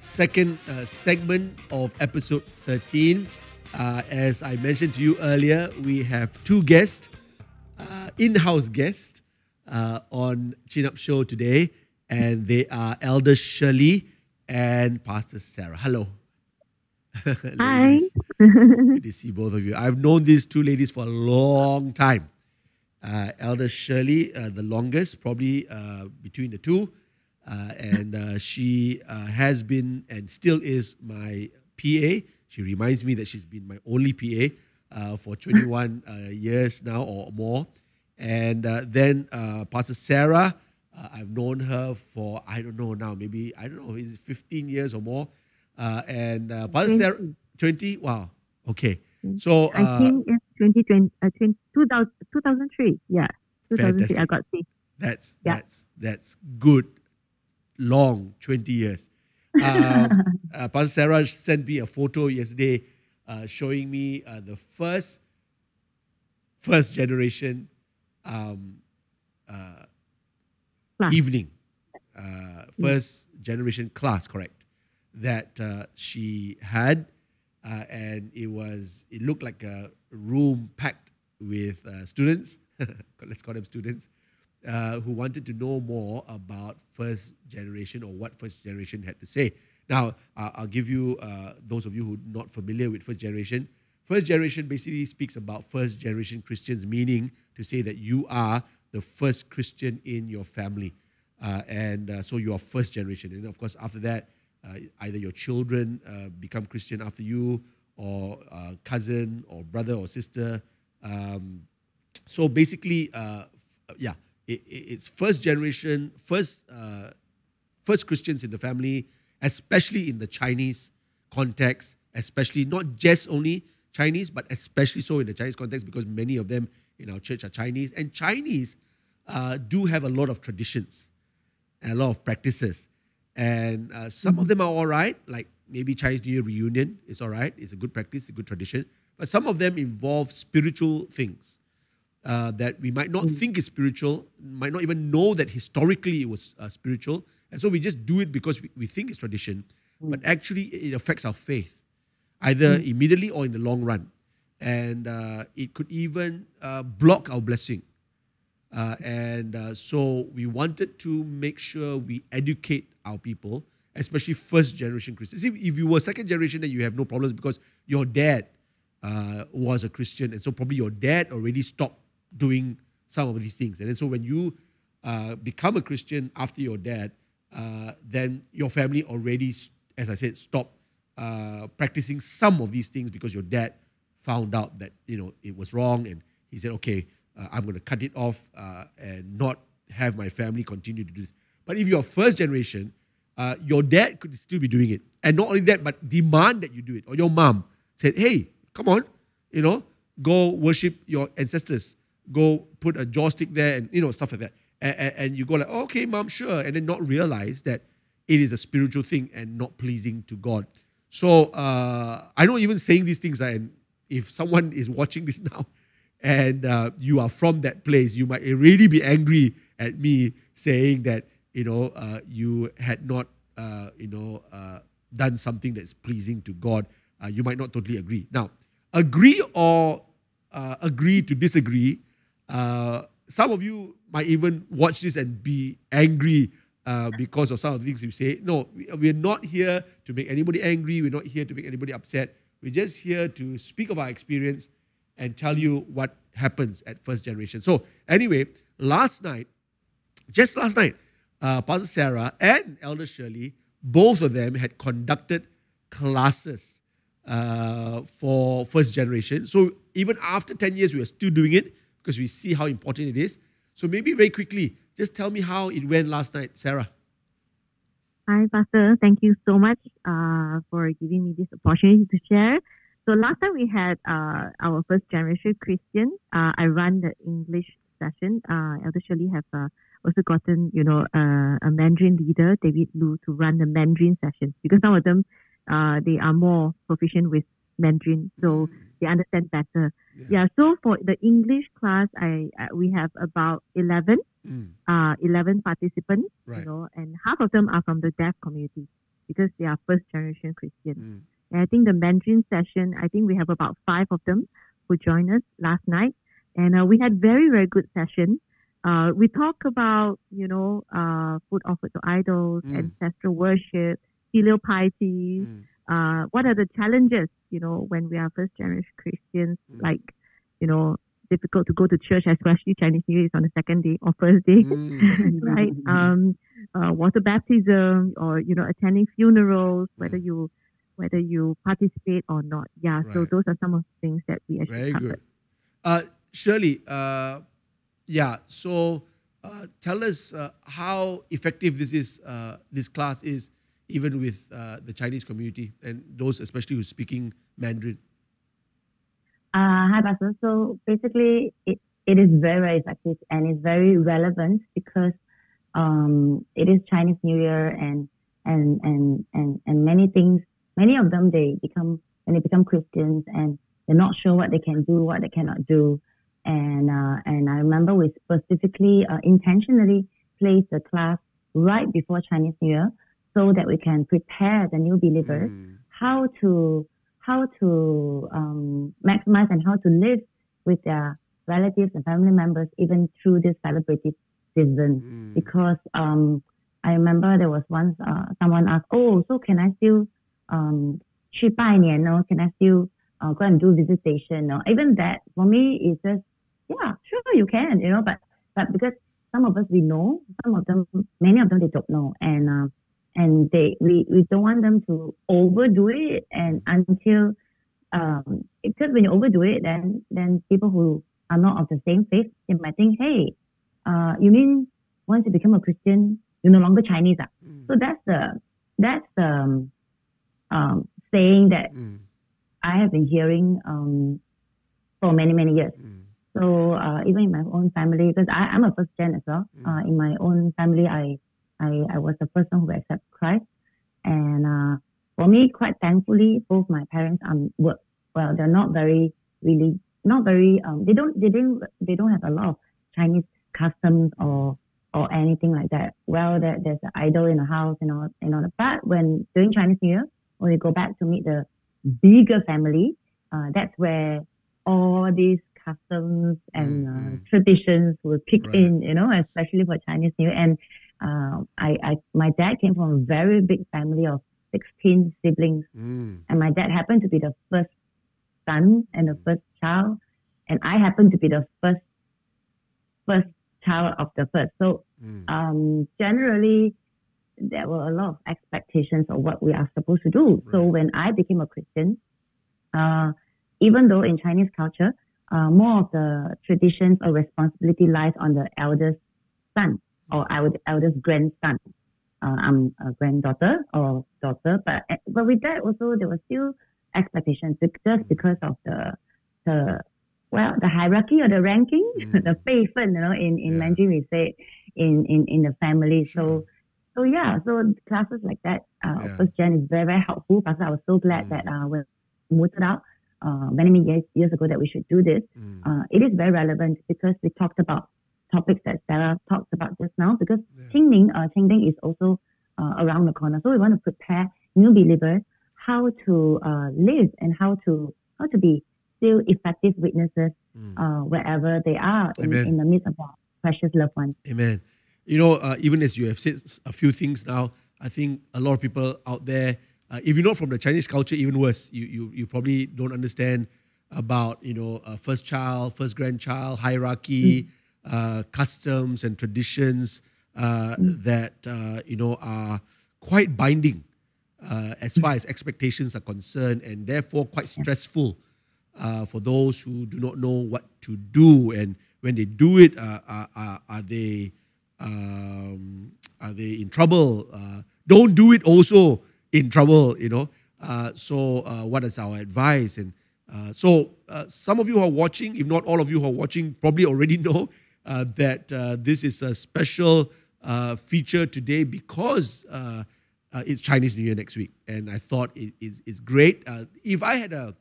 second uh, segment of episode 13. Uh, as I mentioned to you earlier, we have two guests, uh, in house guests, uh, on Chin Up Show today, and they are Elder Shirley and Pastor Sarah. Hello. [LAUGHS] Hi. Good to see both of you. I've known these two ladies for a long time uh, Elder Shirley, uh, the longest, probably uh, between the two. Uh, and uh, she uh, has been and still is my PA. She reminds me that she's been my only PA uh, for 21 uh, years now or more. And uh, then uh, Pastor Sarah, uh, I've known her for, I don't know now, maybe, I don't know, is it 15 years or more? Uh, and uh, Pastor Sarah, 20. 20? Wow. Okay. So, I uh, think it's 2020, uh, 20, 2000, 2003. Yeah, 2003. I got sick. That's Yeah. that's that's good. Long twenty years. [LAUGHS] Um, uh, Pastor Sarah sent me a photo yesterday, uh, showing me uh, the first first generation um, uh, evening, uh, first generation class, correct? That uh, she had, uh, and it was it looked like a room packed with uh, students. [LAUGHS] let's call them students uh, who wanted to know more about first generation or what first generation had to say. Now, uh, I'll give you uh, those of you who are not familiar with first generation. First generation basically speaks about first generation Christians, meaning to say that you are the first Christian in your family. Uh, and uh, so you are first generation. And of course, after that, either your children become Christian after you, or cousin, or brother, or sister. Um, so basically, yeah, it, it- it's first generation, first uh, first Christians in the family, especially in the Chinese context, especially not just only Chinese, but especially so in the Chinese context because many of them in our church are Chinese, and Chinese uh, do have a lot of traditions and a lot of practices, and uh, some of them are all right, like maybe Chinese New Year reunion is all right, it's a good practice, a good tradition, but some of them involve spiritual things uh, that we might not think is spiritual, might not even know that historically it was uh, spiritual. And so we just do it because we, we think it's tradition, but actually it affects our faith, either immediately or in the long run. And uh, it could even uh, block our blessing. Uh, and uh, so we wanted to make sure we educate our people, especially first generation Christians. If, if you were second generation, then you have no problems because your dad uh, was a Christian, and so probably your dad already stopped doing some of these things. And so when you uh, become a Christian after your dad, uh, then your family already, as I said, stopped uh, practicing some of these things because your dad found out that you know it was wrong, and he said, "Okay, uh, I'm going to cut it off uh, and not have my family continue to do this." But if you're first generation, uh, your dad could still be doing it, and not only that, but demand that you do it, or your mom said, "Hey, come on, you know, go worship your ancestors, go put a joss stick there, and you know stuff like that." And, and, you go like, oh, "Okay, mom, sure," and then not realize that it is a spiritual thing and not pleasing to God. So uh, I know even saying these things, and if someone [LAUGHS] is watching this now and uh, you are from that place, you might really be angry at me saying that you know uh, you had not uh, you know uh, done something that's pleasing to God. Uh, you might not totally agree. Now, agree or agree to disagree. Uh, some of you might even watch this and be angry uh, because of some of the things you say. No, we, we're not here to make anybody angry. We're not here to make anybody upset. We're just here to speak of our experience and tell you what happens at first generation. So, anyway, last night, just last night, uh, Pastor Sarah and Elder Shirley, both of them had conducted classes uh, for first generation. So even after 10 years, we are still doing it because we see how important it is. So maybe very quickly, just tell me how it went last night, Sarah. Hi, Pastor. Thank you so much uh, for giving me this opportunity to share. So last time we had uh, our first generation Christian. Uh, I run the English session. Uh, Elder Shirley have uh, also gotten, you know, uh, a Mandarin leader, David Lu, to run the Mandarin session because some of them, uh, they are more proficient with Mandarin, so they understand better. Yeah. so for the English class, I, I we have about eleven Mm, uh, 11 participants, Right. you know, and half of them are from the deaf community because they are first generation Christian. mm, And I think the Mandarin session, I think we have about five of them who joined us last night. And uh, we had very, very good session. Uh, we talk about, you know, uh, food offered to idols, Mm. ancestral worship, filial piety, mm, uh, what are the challenges, you know, when we are first generation Christians, Mm. like, you know, difficult to go to church, especially Chinese New Year is on the second day or first day, mm, [LAUGHS] right? Um, uh, water baptism or, you know, attending funerals, whether Mm. you whether you participate or not. Yeah, so those are some of the things that we actually Very covered. good. Uh, Shirley, uh, yeah, so uh, tell us uh, how effective this is, uh, this class is, even with uh, the Chinese community and those especially who speaking Mandarin. Uh, hi, Pastor. So basically, it it is very, very effective and it's very relevant because um, it is Chinese New Year and and and and and many things. Many of them they become when they become Christians and they're not sure what they can do, what they cannot do. And uh, and I remember we specifically uh, intentionally placed the class right before Chinese New Year so that we can prepare the new believers Mm. how to how to um, maximize and how to live with their relatives and family members even through this celebrative season Mm. because um, I remember there was once uh, someone asked, "Oh, so can I still um 去拜年 or can I still uh, go and do visitation or even that for me is just yeah sure you can you know but but because some of us we know some of them many of them they don't know and uh, and they we, we don't want them to overdo it and until um because when you overdo it then then people who are not of the same faith they might think hey uh you mean once you become a Christian you're no longer Chinese ah? Mm. so that's the that's the um, um saying that Mm. I have been hearing um for many many years Mm. so uh, even in my own family, because I, I'm a first gen as well. Mm. Uh, in my own family, I, I I was the person who accepted Christ, and uh, for me, quite thankfully, both my parents um were well, they're not very really not very um they don't they didn't they don't have a lot of Chinese customs or or anything like that. Well, there, there's an idol in the house and all and all that. But when during Chinese New Year, when we go back to meet the bigger family, uh, that's where all these customs and uh, mm. traditions will kick Right. in, you know, especially for Chinese New Year. And uh, I, I, my dad came from a very big family of 16 siblings, Mm. and my dad happened to be the first son and the first child, and I happened to be the first, first child of the first. So Mm. um, generally, there were a lot of expectations of what we are supposed to do. So when I became a Christian, uh, even though in Chinese culture, uh, more of the traditions or responsibility lies on the eldest son or our eldest grandson. Uh, I'm a granddaughter or daughter, but but with that also there were still expectations just because of the the well the hierarchy or the ranking, Mm. [LAUGHS] the 辈分, you know, in in Yeah. Mandarin we say in in in the family. So so yeah, so classes like that, uh, Yeah. first gen is very very helpful. Because I was so glad Mm. that uh, when we moved it out uh, many many years years ago that we should do this. Mm. Uh, it is very relevant because we talked about topics that Sarah talked about just now. Because Yeah. Qingming, uh, Qingming is also uh, around the corner, so we want to prepare new believers how to uh, live and how to how to be still effective witnesses Mm. uh, wherever they are in, in the midst of our precious loved ones. Amen. You know, uh, even as you have said a few things now, I think a lot of people out there, uh, if you're not from the Chinese culture, even worse, you you, you probably don't understand about you know uh, first child, first grandchild hierarchy, uh, customs and traditions uh, that uh, you know are quite binding uh, as far as expectations are concerned, and therefore quite stressful uh, for those who do not know what to do, and when they do it, are, are, are they um, are they in trouble? Don't do it also in trouble, you know. So, what is our advice? And so, some of you who are watching, if not all of you who are watching, probably already [LAUGHS] know uh, that uh, this is a special uh, feature today because uh, uh, it's Chinese New Year next week, and I thought it is it's great. Uh, if I had a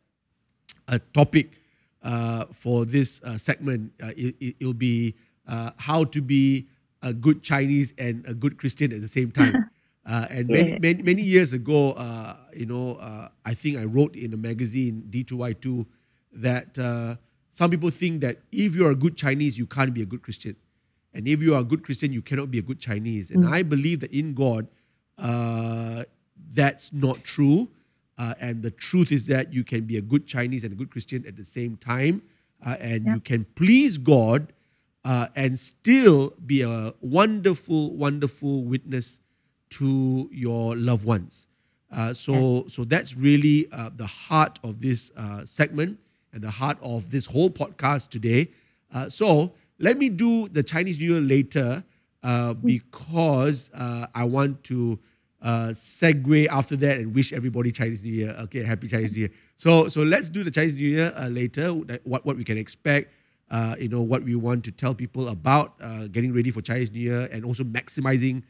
a topic uh, for this uh, segment. Uh, it, will be uh, how to be a good Chinese and a good Christian at the same time. [LAUGHS] Uh, and many, Yeah. many many years ago, uh, you know, uh, I think I wrote in a magazine D2Y2 that uh, some people think that if you're a good Chinese, you can't be a good Christian, and if you are a good Christian, you cannot be a good Chinese. And I believe that in God, uh, that's not true. Uh, and the truth is that you can be a good Chinese and a good Christian at the same time, uh, and you can please God uh, and still be a wonderful, wonderful witness to your loved ones. Uh, so, so that's really uh, the heart of this uh, segment and the heart of this whole podcast today. Uh, so, let me do the Chinese New Year later uh, because uh, I want to uh, segue after that and wish everybody Chinese New Year. Okay, happy Chinese New Year. So, so let's do the Chinese New Year uh, later. What what we can expect. uh, you know, what we want to tell people about uh, getting ready for Chinese New Year and also maximizing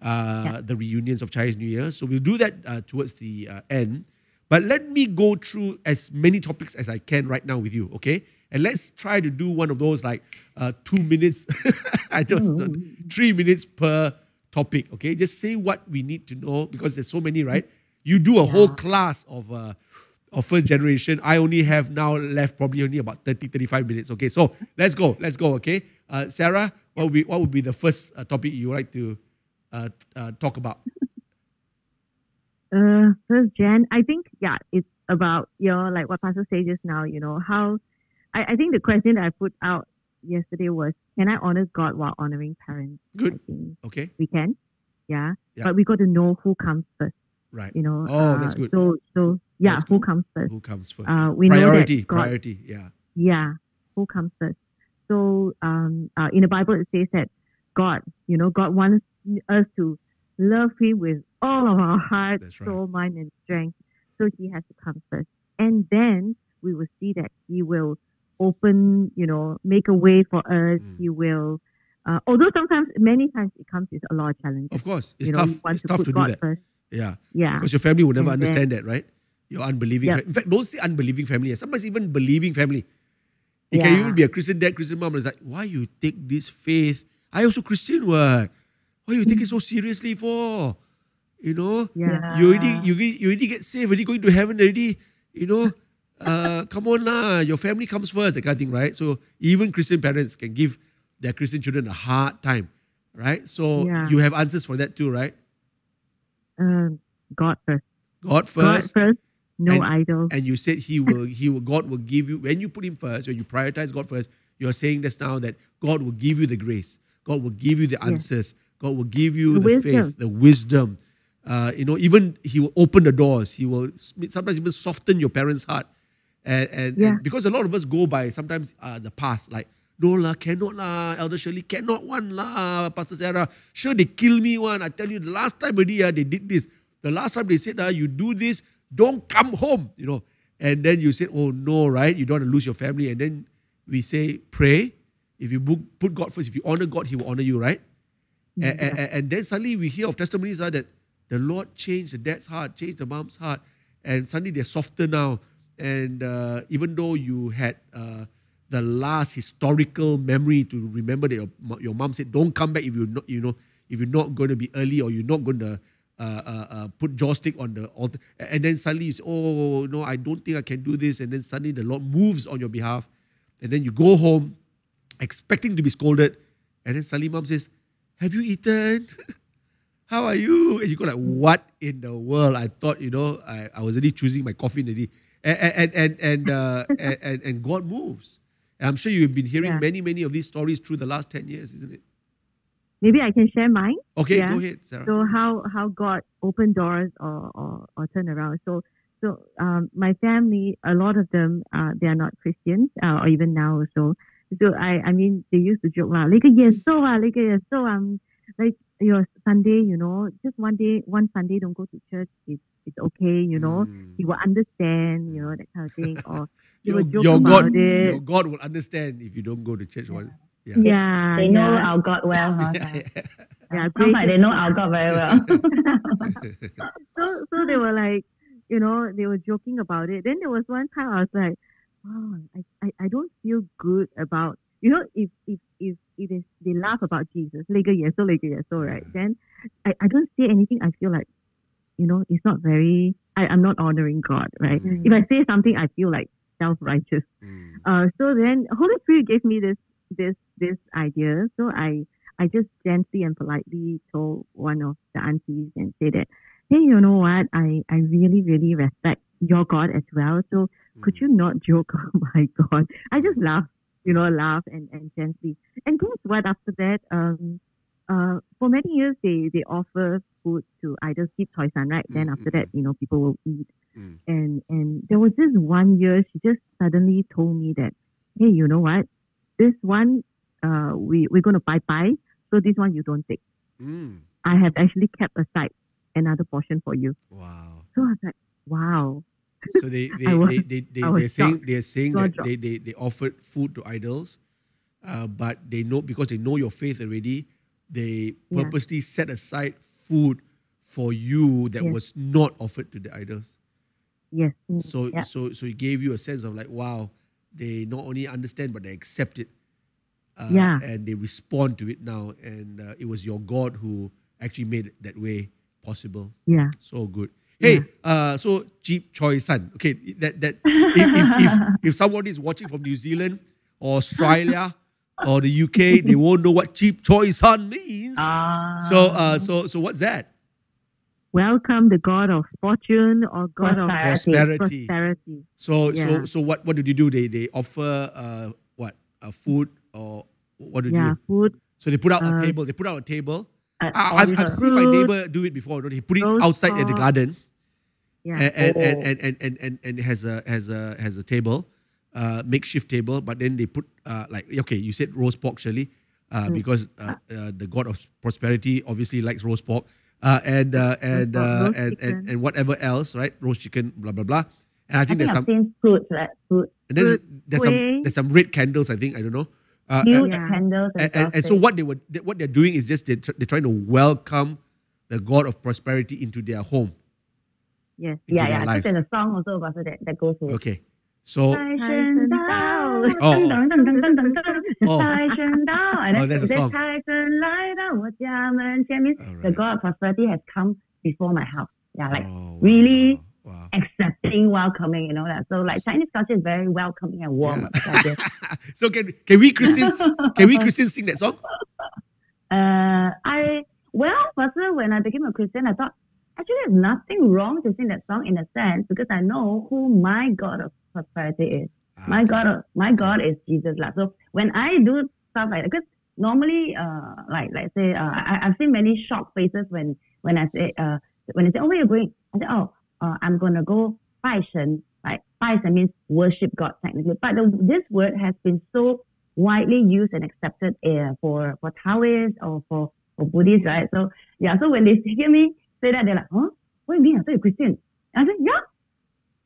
uh, the reunions of Chinese New Year. So we'll do that uh, towards the uh, end. But let me go through as many topics as I can right now with you, okay? And let's try to do one of those like uh, two minutes, [LAUGHS] I know it's not, three minutes per topic, okay? Just say what we need to know because there's so many, right? You do a whole class of uh, of first generation. I only have now left probably only about 30, 35 minutes. Okay, so let's go. Let's go, okay? Uh, Sarah, what would be, what would be the first uh, topic you would like to uh, uh, talk about? Uh, first gen, I think yeah, it's about your like what Pastor says just now. You know how, I, I think the question that I put out yesterday was, can I honor God while honoring parents? Good. Okay, we can, yeah, Yeah. but we got to know who comes first. right. You know. Oh, that's uh, good. So so yeah, who comes first? Who comes first? Uh, we know that priority, God- priority, yeah. Yeah, who comes first? So um, uh, in the Bible it says that God, you know, God wants us to love Him with all of our heart, right. soul, mind, and strength. So He has to come first, and then we will see that He will open, you know, make a way for us. Mm. He will. Uh, although sometimes, many times, it comes with a lot of challenges. Of course, it's you tough. want It's to tough to do God that. first. Yeah, Yeah, because your family will never And then- understand that, right? Your unbelieving. Yep. fa- In fact, don't say unbelieving family. Sometimes even believing family. It can even be a Christian dad, Christian mom. It's like, why you take this faith? I also Christian, what? Why you take it [LAUGHS] so seriously for? You know, yeah. you already you already- you already get saved, already going to heaven already. You know, uh, come on lah, your family comes first, that kind of thing, right? So even Christian parents can give their Christian children a hard time, right? So Yeah. you have answers for that too, right? Um, God first. God God first, first. No And- idols. and you said He will, He will, God will give you when you put Him first, when you prioritize God first. You're saying this now that God will give you the grace, God will give you the answers, God will give you the, The faith, the wisdom. Uh, you know, even He will open the doors. He will sometimes even soften your parents' heart, and and, Yeah. and because a lot of us go by sometimes uh, the past, like no lah, cannot lah, Elder Shirley cannot one lah, Pastor Sarah. Sure, they kill me one. I tell you, the last time already, uh, they did this. The last time they said, uh, you do this, don't come home, you know. And then you say, oh no, right? You don't want to lose your family. And then we say, pray. If you put God first, if you honor God, He will honor you, right? A- a- a- And, then suddenly we hear of testimonies uh, that the Lord changed the dad's heart, changed the mom's heart, and suddenly they're softer now. And uh, even though you had uh, the last historical memory to remember that your, your mom said, "Don't come back if you're not, you know, if you're not going to be early or you're not going to uh, uh, uh, put joss stick on the altar." And then suddenly you say, "Oh no, I don't think I can do this." And then suddenly the Lord moves on your behalf, and then you go home expecting to be scolded, and then suddenly mom says, "Have you eaten?" [LAUGHS] how are you? And you go like, what in the world? I thought, you know, I, I was already choosing my coffee already. And and and and, uh, [LAUGHS] and, and God moves. And I'm sure you've been hearing Yeah. many, many of these stories through the last 10 years, isn't it? Maybe I can share mine. Okay, Yeah. go ahead, Sarah. So how how God opened doors or or, or turn around. So so um, my family, a lot of them, uh, they are not Christians, uh, or even now also. So I I mean they used to joke lah, like yes so ah, like yes so um like your Sunday, you know, just one day, one Sunday don't go to church, it's it's okay, you know. Mm. He will understand, you know, that kind of thing. Or [LAUGHS] he your, will joke your about God, it. your God will understand if you don't go to church. One. Yeah. yeah, They know yeah. our God well, huh? [LAUGHS] Yeah, Sounds great like they know our God very well. [LAUGHS] so so they were like, you know, they were joking about it. Then there was one time I was like, wow, I, I, I don't feel good about you know, if if if if they, they laugh about Jesus, like yes, so like yes, so right, then I, I don't say anything, I feel like, you know, it's not very I, I'm not honoring God, right? Mm. If I say something I feel like self righteous. Mm. Uh, so then Holy Spirit gave me this this this idea. So I I just gently and politely told one of the aunties and said that, hey, you know what? I I really really respect your God as well. So could Mm. you not joke? [LAUGHS] Oh my God! I just laugh, you know, laugh and and gently. And guess what? After that, um, uh, for many years they they offer food to either Keep Toy Sun, right? Then Mm, after mm, that, you know, people will eat Mm. and and there was this one year she just suddenly told me that hey you know what this one uh we we're gonna bye bye so this one you don't take Mm. i have actually kept aside another portion for you Wow. so i was like wow So [LAUGHS] they they they they, they, they're saying they're saying that they, they they offered food to idols, uh, but they know because they know your faith already. They Yeah. purposely set aside food for you that Yes. was not offered to the idols. Yes. So Yeah. so so it gave you a sense of like wow, they not only understand but they accept it. Uh, Yeah. And they respond to it now, and uh, it was your God who actually made it that way possible. Yeah. So good. Hey, uh, so cheap choice, son. Okay, that that if, if, if [LAUGHS] if somebody is watching from New Zealand or Australia or the UK, they won't know what cheap choice, son means. Ah. so uh, so so what's that? Welcome the God of fortune or God of Prosperity. prosperity. So Yeah. so so what what did you do? They they offer uh what a food or what did Yeah, you do? food. So they put out a Uh, table. They put out a table. Uh, I, all I've, I've seen my neighbor do it before. He put it outside at the pork. garden. Yeah. and and, Oh. and, and, and, and, and, and has a has a has a table, uh, makeshift table. But then they put uh, like okay, you said roast pork, Shirley, uh, Mm. because uh, uh, the god of prosperity obviously likes roast pork, uh, and uh, and, uh, roast and, and and whatever else, right? Roast chicken, blah blah blah. And I I think think there's I've some seen fruit, right? Fruit, and there's, there's some there's some red candles. I think I don't know. Uh, new and, Yeah. candles, and, and, and, and so what they were what they're doing is just they're, tr- they're trying to welcome the god of prosperity into their home, Yes. Yeah, yeah. Life. That's in a song also about that, that goes with Okay. So, oh, oh. oh, that's a song. Right. The God of prosperity has come before my house. Yeah, like oh, wow. really wow. accepting, welcoming, you know that. So like Chinese culture is very welcoming and warm. Yeah. [LAUGHS] so can can we Christians [LAUGHS] can we Christians sing that song? Uh, I well, first when I became a Christian, I thought actually there's nothing wrong to sing that song in a sense because I know who my God of prosperity is. My Ah, God, of- my God is Jesus. lah. So when I do stuff like that, because normally, uh, like let's say, uh, I, I've seen many shocked faces when when I say, uh, when they say, oh, where you going? I say, oh, uh, I'm gonna go 拜神. Like 拜神 means worship God technically, but the, this word has been so widely used and accepted uh, for for Taoists or for for Buddhists, right? So yeah, so when they [LAUGHS] hear me say that, they're like, huh? What do you mean? I thought you're Christian. And I said, yeah.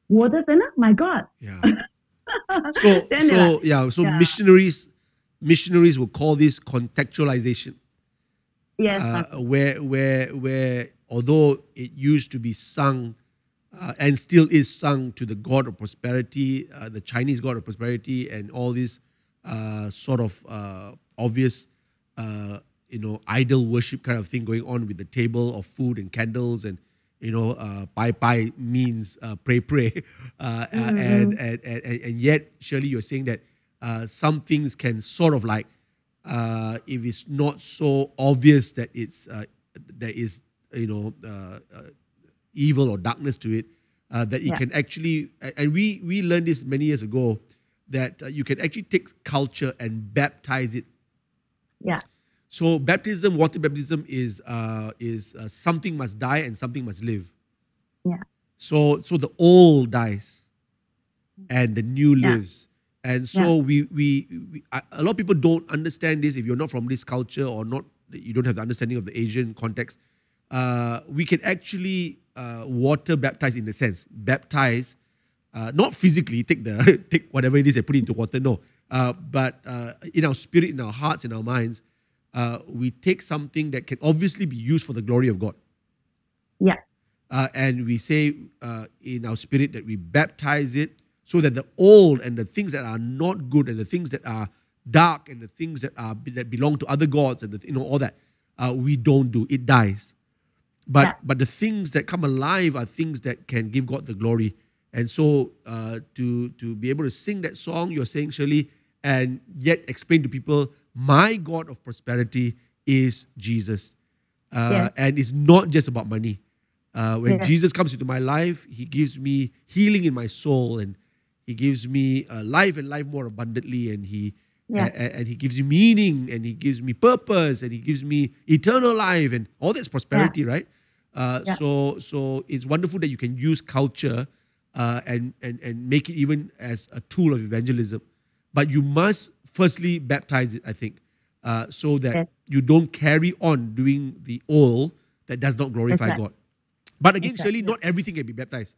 我的神啊, my God. Yeah. [LAUGHS] So Then they're so like, yeah. So yeah. missionaries missionaries will call this contextualization, yes, uh, where where where although it used to be sung. Uh, and still is sung to the god of prosperity, uh, the Chinese god of prosperity, and all these uh, sort of uh, obvious, uh, you know, idol worship kind of thing going on with the table of food and candles and you know, uh, pai pai means uh, pray pray, [LAUGHS] uh, uh, and, and, and and yet Shirley you're saying that uh, some things can sort of like uh, if it's not so obvious that it's uh, there is you know uh, uh, evil or darkness to it, uh, that it Yeah. can actually and we we learned this many years ago that uh, you can actually take culture and baptize it yeah, so baptism, water baptism is uh, is uh, something must die and something must live. Yeah. So so the old dies, and the new Yeah. lives. And so we, we we a lot of people don't understand this if you're not from this culture or not you don't have the understanding of the Asian context. Uh, we can actually uh, water baptize in the sense baptize, uh, not physically take the [LAUGHS] take whatever it is and put it into water. No, uh, but uh, in our spirit, in our hearts, in our minds, uh, we take something that can obviously be used for the glory of God. yeah, Uh, and we say uh, in our spirit that we baptize it so that the old and the things that are not good and the things that are dark and the things that are that belong to other gods and the, you know all that uh, we don't do it dies but Yeah. but the things that come alive are things that can give God the glory and so uh, to to be able to sing that song you're saying Shirley and yet explain to people my God of prosperity is Jesus uh, and it's not just about money uh, when. Jesus comes into my life, He gives me healing in my soul, and He gives me uh, life and life more abundantly, and He Yeah. a- a- and He gives me meaning, and He gives me purpose, and He gives me eternal life, and all that's prosperity, right? Uh. So so it's wonderful that you can use culture uh, and and and make it even as a tool of evangelism, but you must firstly baptize it. I think. Uh, so that Yes. you don't carry on doing the old that does not glorify. God. But again, right, surely not everything can be baptized.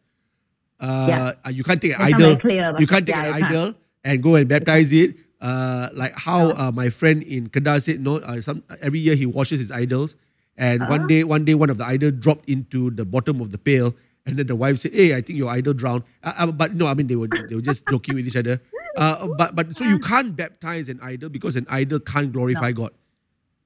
Uh, Yeah. uh, you can't take an That's idol. clear, you can't take yeah, an you can't. idol and go and baptize it. Uh, like how uh, my friend in Kedah said, no, uh, some every year he washes his idols, and Uh-huh. one day, one day, one of the idol dropped into the bottom of the pail, and then the wife said, "Hey, I think your idol drowned." Uh, uh, but no, I mean they were they were just [LAUGHS] joking with each other. Uh, but but so you can't baptize an idol because an idol can't glorify God.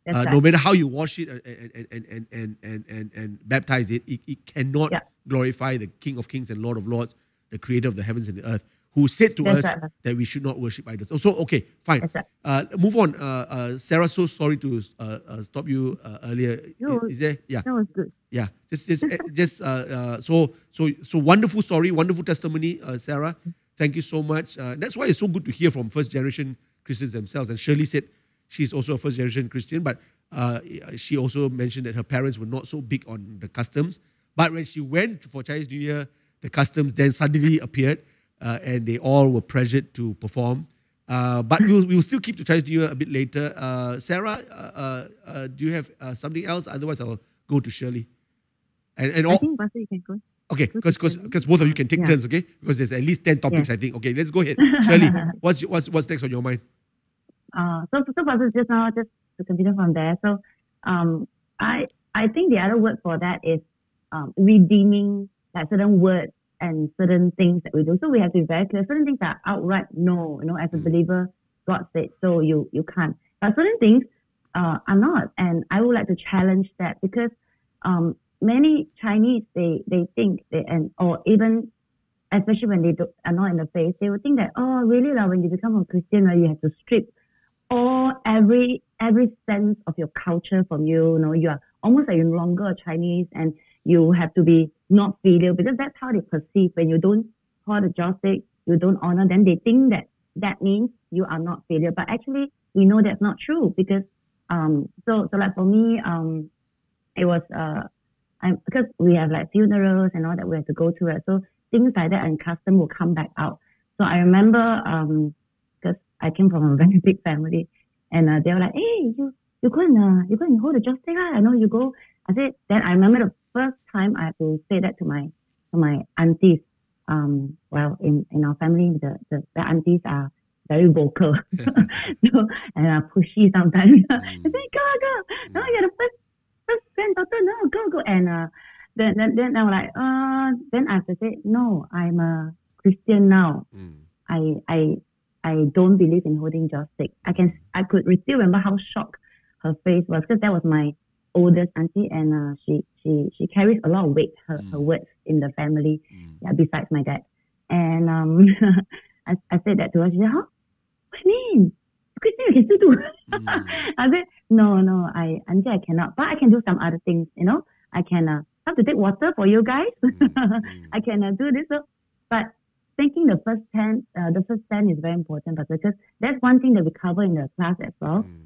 Uh, right. no matter how you wash it and and and and and and, and, and baptize it, it, it cannot Yeah. glorify the King of Kings and Lord of Lords, the Creator of the heavens and the earth, who said to That's us right. that we should not worship idols. So okay, fine. Right. Uh, move on. Uh, uh, Sarah, so sorry to uh, uh, stop you uh, earlier. No. Is, is there? Yeah, That was good. yeah. Just, just, uh, just. So, so, so wonderful story, wonderful testimony, uh, Sarah. Thank you so much. Uh, that's why it's so good to hear from first generation Christians themselves. And Shirley said she's also a first generation Christian, but uh, she also mentioned that her parents were not so big on the customs. But when she went for Chinese New Year, the customs then suddenly appeared, uh, and they all were pressured to perform. Uh, but we'll, we'll still keep to Chinese New Year a bit later. Uh, Sarah, uh, uh, uh, do you have uh, something else? Otherwise, I'll go to Shirley. And, and I think, Pastor, you can go. Okay, because because both of you can take Yeah. turns, okay? Because there's at least ten topics, I think. Okay, let's go ahead. Shirley, [LAUGHS] what's what's what's next on your mind? Uh, so, so, so Pastor, just now, just to continue from there. So, um, I, I think the other word for that is um, redeeming like certain words and certain things that we do. So we have to be very clear. Certain things are outright no. You know, as a Mm. believer, God said so. You you can't. But certain things uh, are not, and I would like to challenge that because um, many Chinese they they think they and or even especially when they do, are not in the faith, they would think that oh really like when you become a Christian, right, you have to strip all every every sense of your culture from you. You know, you are almost like you're no longer a Chinese, and you have to be not filial because that's how they perceive. When you don't call the joss stick, you don't honor them, they think that that means you are not filial. But actually, we know that's not true because um so so like for me um it was uh I because we have like funerals and all that we have to go to. So things like that and custom will come back out. So I remember um because I came from a [LAUGHS] very big family, and uh, they were like, "Hey, you you and uh, you go and hold the joss stick, right? I know you go." I said. Then I remember the first time I had to say that to my to my aunties. Um, well, in in our family, the the, the aunties are very vocal, [LAUGHS] [LAUGHS] so and uh, pushy sometimes. [LAUGHS] I said, "Go, go! No, you're the first first granddaughter. No, go, go!" And uh, then then then I'm like, uh, then I have to say, "No, I'm a Christian now." Mm. I I I don't believe in holding joss stick. I can I could still remember how shocked her face was because that was my oldest auntie and uh, she she she carries a lot of weight her, her Mm. words in the family. Mm. Yeah, besides my dad. And um [LAUGHS] I, I said that to her. She said, Huh? What do you mean? Christian you can still do Mm. [LAUGHS] I said, No, no, I auntie I cannot. But I can do some other things, you know. I can uh have to take water for you guys. Mm. [LAUGHS] I can uh, do this. So, but taking the first stand, uh, the first stand is very important, but because that's one thing that we cover in the class as well. Mm.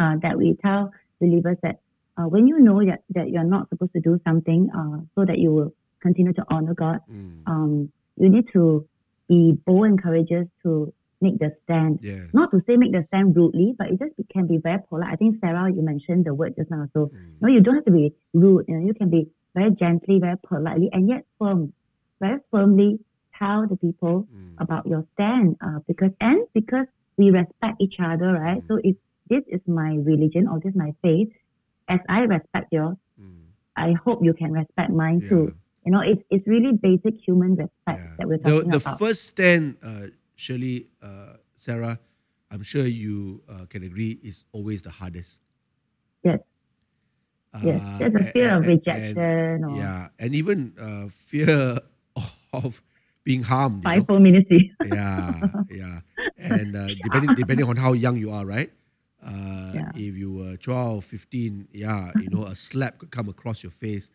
Uh, that we tell believers that uh, when you know that, that you're not supposed to do something, uh, so that you will continue to honor God, Mm. um, you need to be bold and courageous to make the stand. Yeah. Not to say make the stand rudely, but it just can be very polite. I think Sarah, you mentioned the word just now. So Mm. no, you don't have to be rude. You know, you can be very gently, very politely, and yet firm, very firmly tell the people Mm. about your stand. Uh, because and because we respect each other, right? Mm. So if this is my religion or this is my faith, as I respect yours, Mm. I hope you can respect mine Yeah. too. You know, it's it's really basic human respect Yeah. that we're The, talking the about. first stand, uh, Shirley, uh, Sarah, I'm sure you uh, can agree, is always the hardest. Yes. Yes, Uh, there's a a- fear a- of rejection and- or yeah, and even uh, fear [LAUGHS] of being harmed. you know? fivefold ministry. yeah, yeah. [LAUGHS] And uh, depending depending on how young you are, right? Uh, Yeah. If you were 12, 15, yeah, you know, a slap could come across your face.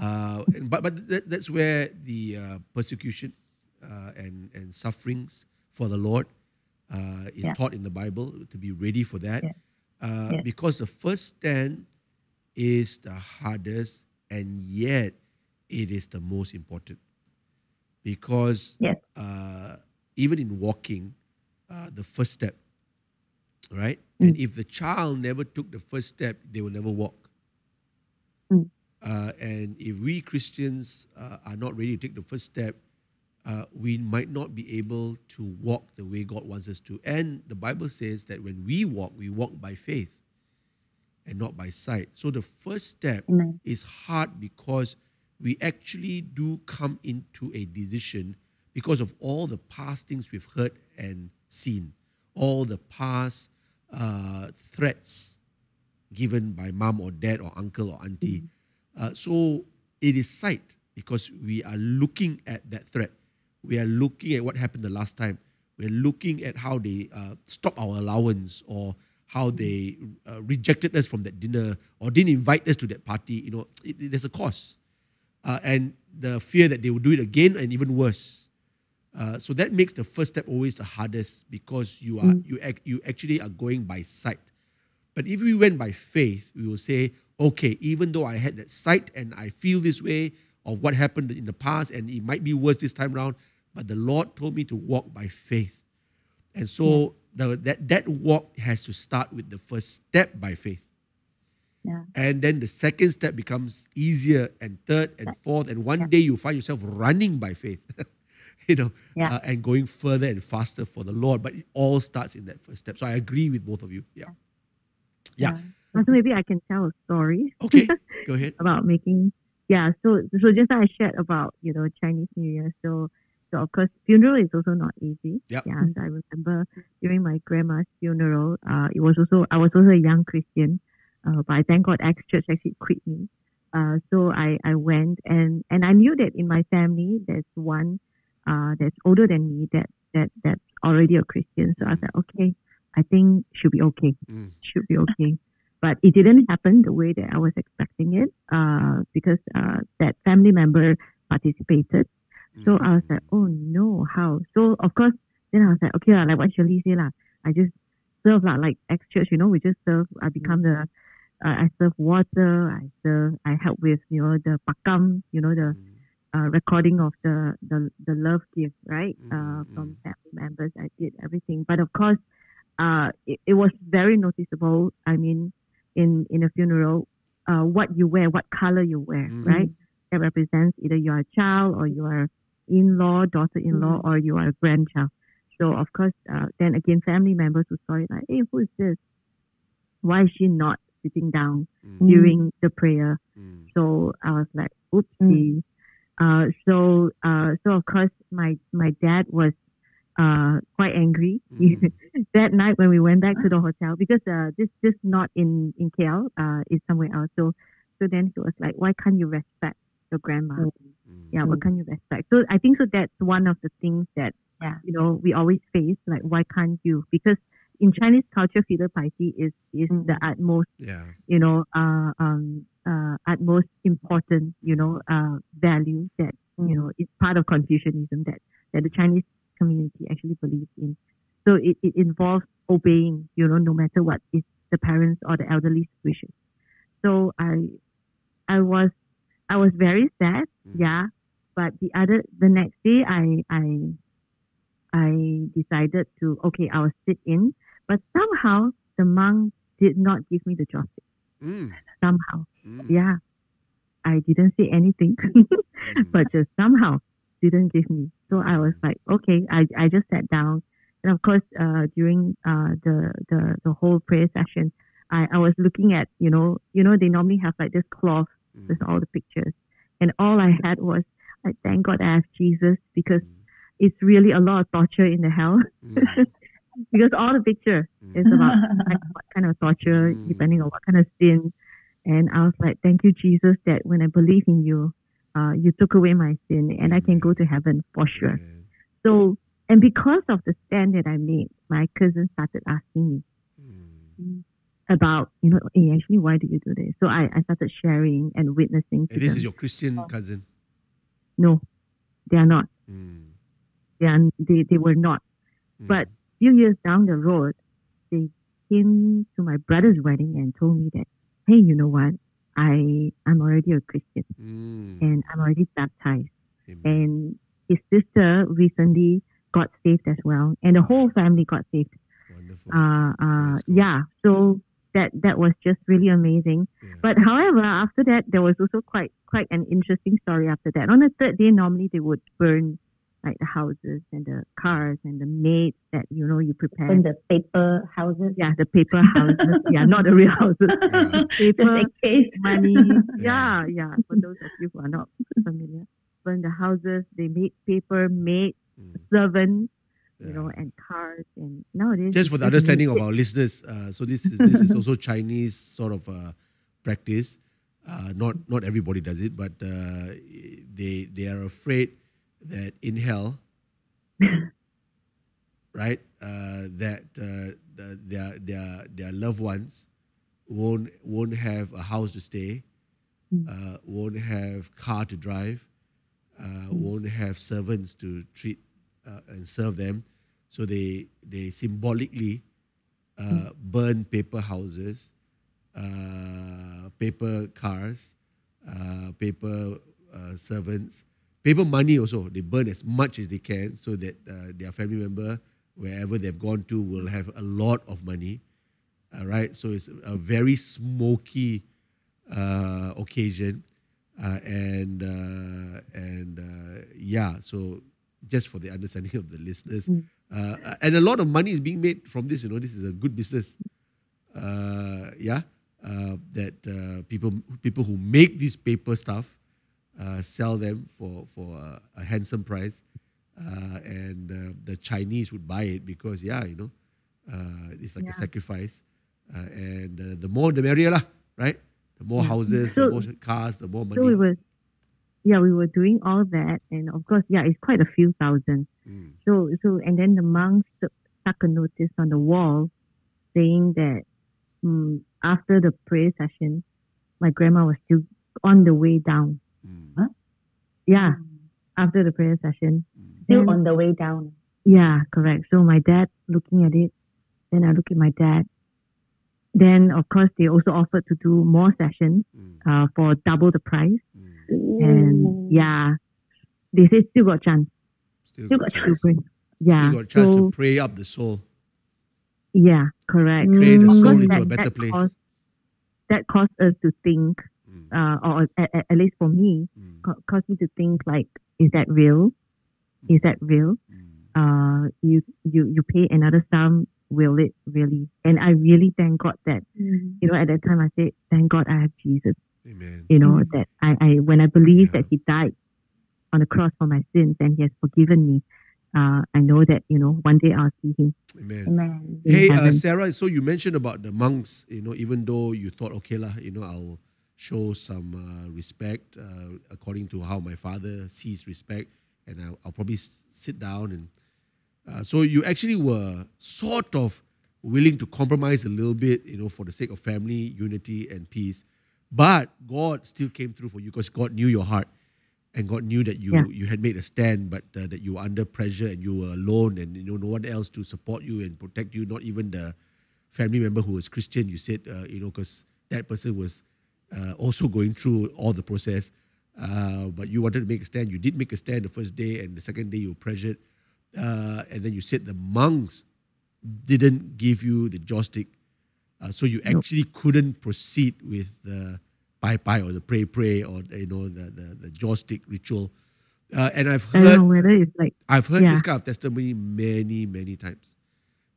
Uh, and, but but that, that's where the uh, persecution uh, and and sufferings for the Lord uh, is Yeah. taught in the Bible to be ready for that. Yeah. Uh. Because the first stand is the hardest, and yet it is the most important. Because uh, even in walking, uh, the first step, right? Mm. And if the child never took the first step, they will never walk. Mm. Uh, and if we Christians uh, are not ready to take the first step, uh, we might not be able to walk the way God wants us to. And the Bible says that when we walk, we walk by faith and not by sight. So the first step Amen. is hard because we actually do come into a decision because of all the past things we've heard and seen, all the past uh, threats given by mom or dad or uncle or auntie. Uh, so it is sight because we are looking at that threat. We are looking at what happened the last time. We're looking at how they uh, stopped our allowance or how they uh, rejected us from that dinner or didn't invite us to that party. You know, it, it- there's a cost. Uh, and the fear that they will do it again and even worse. Uh, so that makes the first step always the hardest because you are you ac- you actually are going by sight. But if we went by faith, we will say, okay, even though I had that sight and I feel this way of what happened in the past, and it might be worse this time around, but the Lord told me to walk by faith. And so the, that, that walk has to start with the first step by faith. Yeah. And then the second step becomes easier, and third and fourth, and one day you find yourself running by faith, [LAUGHS] [LAUGHS] you know, Yeah. uh, and going further and faster for the Lord. But it all starts in that first step. So I agree with both of you. Yeah. Yeah. Uh, So maybe I can tell a story Okay. [LAUGHS] Go ahead. about making. Yeah. So so just I shared about you know Chinese New Year. So so of course funeral is also not easy. Yep. Yeah. So I remember during my grandma's funeral, uh, it was also I was also a young Christian, uh, but I thank God Acts Church actually quit me. Uh, so I, I went and, and I knew that in my family there's one uh, that's older than me that, that that's already a Christian. So I said, okay, I think should be okay. Mm. Should be okay. But it didn't happen the way that I was expecting it uh, because uh, that family member participated. So I was like, oh no, how? So of course, then I was like, okay, like what Shirley say lah. I just serve lah, like Acts Church, you know, we just serve. I become the, uh, I serve water. I serve. I help with you know the pakam, you know the Mm. Uh, recording of the the the love gift, right? Uh, Mm, from family members. I did everything, but of course, uh, it, it was very noticeable. I mean, in in a funeral, uh, what you wear, what color you wear, Mm. right? That represents either you are a child or you are in-law, daughter-in-law, or you are a grandchild. So of course, uh, then again, family members who saw it like, hey, who is this? Why is she not sitting down Mm. during the prayer? Mm. So I was like, oopsie. Uh, so uh, so of course my my dad was uh, quite angry Mm. [LAUGHS] that night when we went back to the hotel because uh, this this not in in KL uh, is somewhere else. So so then he was like, why can't you respect your grandma? Mm. Mm. Yeah, what can't you respect? So I think so that's one of the things that Yeah. you know we always face like why can't you? Because in Chinese culture, filial piety is is Mm. the utmost Yeah. you know, uh, um, uh, most important, you know, uh, value that, you know, is part of Confucianism that, that the Chinese community actually believes in. So it, it involves obeying, you know, no matter what is the parents or the elderly's wishes. So I, I was, I was very sad, Mm. yeah. But the other, the next day, I, I, I decided to, okay, I'll sit in. But somehow the monk did not give me the joss stick. Mm. Somehow, Mm. yeah, I didn't say anything, Mm. [LAUGHS] but just somehow didn't give me. So I was like, okay, I, I just sat down, and of course, uh, during uh, the the the whole prayer session, I, I was looking at you know you know they normally have like this cloth Mm. with all the pictures, and all I had was I thank God I have Jesus because it's really a lot of torture in the hell Mm. [LAUGHS] because all the picture Mm. is about like, [LAUGHS] what kind of torture, Mm. depending on what kind of sin. And I was like, thank you, Jesus, that when I believe in you, uh, you took away my sin and I can go to heaven for sure. Amen. So, and because of the stand that I made, my cousin started asking me Mm. about, you know, hey, actually, why do you do this? So I, I started sharing and witnessing. To And this them. is your Christian cousin. no, they are not. Mm. They, are, they, they were not. Mm. But few years down the road, they came to my brother's wedding and told me that, hey, you know what? I I'm already a Christian Mm. and I'm already baptized. Amen. And his sister recently got saved as well, and the whole family got saved. Wonderful. Uh, uh, yeah. So that that was just really amazing. Yeah. But however, after that, there was also quite quite an interesting story. After that, on the third day, normally they would burn like the houses and the cars and the maids that you know you prepare. And the paper houses. yeah, the paper houses. yeah, not the real houses. [LAUGHS] Yeah. paper case. money. [LAUGHS] Yeah. yeah, yeah. For those of you who are not familiar, burn the houses. They make paper, made Mm. servants, you know, and cars. And nowadays, just for the understanding of our listeners, uh, so this is this is [LAUGHS] also Chinese sort of uh, practice. Uh, not not everybody does it, but uh, they they are afraid that in hell, [LAUGHS] right, uh, that uh, their their their loved ones won't won't have a house to stay, Mm. uh, won't have car to drive, uh, won't have servants to treat uh, and serve them. So they they symbolically uh, burn paper houses, uh, paper cars, uh, paper uh, servants, paper money also. They burn as much as they can so that uh, their family member, wherever they've gone to, will have a lot of money. All right, so it's a very smoky uh, occasion, uh, and uh, and uh, yeah, so just for the understanding of the listeners, uh, and a lot of money is being made from this. You know, this is a good business. Uh, yeah, uh, that uh, people people who make this paper stuff uh, sell them for for a, a handsome price, uh, and uh, the Chinese would buy it because yeah, you know, uh, it's like a sacrifice, uh, and uh, the more the merrier lah, right? The more Yeah. houses, So- the more cars, the more money. So we were, yeah, we were doing all that, and of course, yeah, it's quite a few thousand. Mm, So, so, and then the monks stu- stuck a notice on the wall saying that mm, after the prayer session, my grandma was still on the way down. Mm, Yeah, after the prayer session. mm. Still Then- on the way down. Yeah, correct. So my dad looking at it, then I look at my dad. Then of course they also offered to do more sessions Mm, uh, for double the price. mm. And yeah, they say still got chance. Still, Still got got chance. Bring- Yeah. Still got chance so to pray up the soul, yeah, correct. pray the Mm. Soul into a better place. caused- That caused us to think, Mm, uh, or at, at at least for me, mm, ca- caused me to think like, is that real? Is that real? mm. Uh, you you you pay another sum, will it really? And I really thank God that Mm. you know at that time I said, thank God I have Jesus. Amen. You know Mm. that I, I when I believe Yeah. that He died on the cross for my sins and He has forgiven me. Uh, I know that you know one day I'll see Him. Amen. Amen. Hey, uh. Sarah. So you mentioned about the monks. You know, even though you thought, okay lah, you know, I'll show some uh, respect uh, according to how my father sees respect, and I'll, I'll probably sit down and. Uh, so you actually were sort of willing to compromise a little bit, you know, for the sake of family unity and peace. But God still came through for you because God knew your heart, and God knew that you Yeah. you had made a stand, but uh, that you were under pressure and you were alone, and you know no one else to support you and protect you. Not even the family member who was Christian. You said, uh, you know, because that person was also going through all the process. Uh, but you wanted to make a stand. You did make a stand the first day, and the second day you were pressured. Uh, and then you said the monks didn't give you the joss stick, uh, so you actually couldn't proceed with the pai pai or the pray pray or you know the the, the joss stick ritual. Uh, and I've heard like I've heard Yeah. this kind of testimony many, many times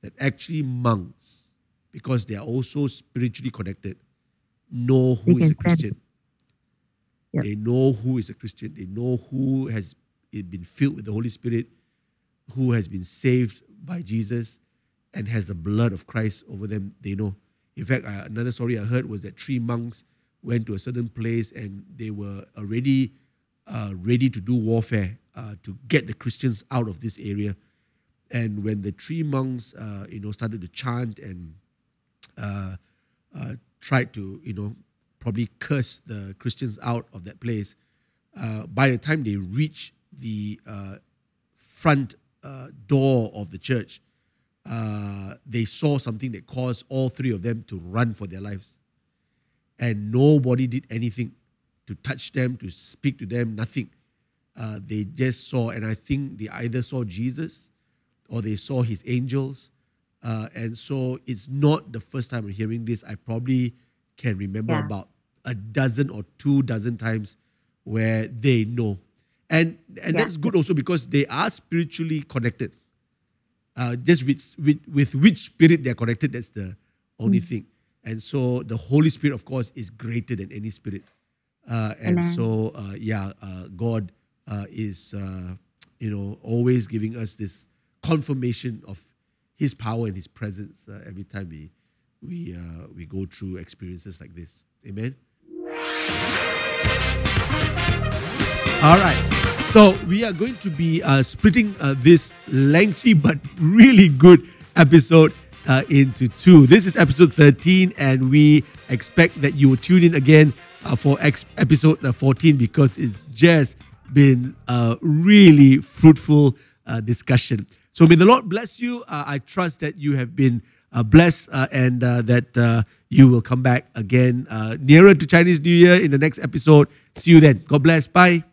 that actually monks, because they are also spiritually connected, know who is a. Christian. Yep. They know who is a Christian. They know who has been filled with the Holy Spirit, who has been saved by Jesus and has the blood of Christ over them. They know. In fact, uh, another story I heard was that three monks went to a certain place and they were already uh, ready to do warfare uh, to get the Christians out of this area. And when the three monks, uh, you know, started to chant and uh, uh, tried to, you know, probably curse the Christians out of that place, uh, by the time they reached the uh, front uh, door of the church, uh, they saw something that caused all three of them to run for their lives. And nobody did anything to touch them, to speak to them, nothing. Uh, they just saw, and I think they either saw Jesus or they saw his angels. Uh, and so it's not the first time I'm hearing this. I probably can remember Yeah. about a dozen or two dozen times where they know. and and Yeah. that's good also because they are spiritually connected. Uh, just with, with with which spirit they're connected, that's the only thing. And so the Holy Spirit, of course, is greater than any spirit. Uh, and Amen. so, uh, yeah, uh, God uh, is, uh, you know, always giving us this confirmation of His power and His presence uh, every time we we uh, we go through experiences like this. Amen. All right. So we are going to be uh, splitting uh, this lengthy but really good episode uh, into two. This is episode 13, and we expect that you will tune in again uh, for ex- episode uh, 14 because it's just been a really fruitful uh, discussion. So may the Lord bless you. Uh, I trust that you have been uh, blessed uh, and uh, that uh, you will come back again uh, nearer to Chinese New Year in the next episode. See you then. God bless. Bye.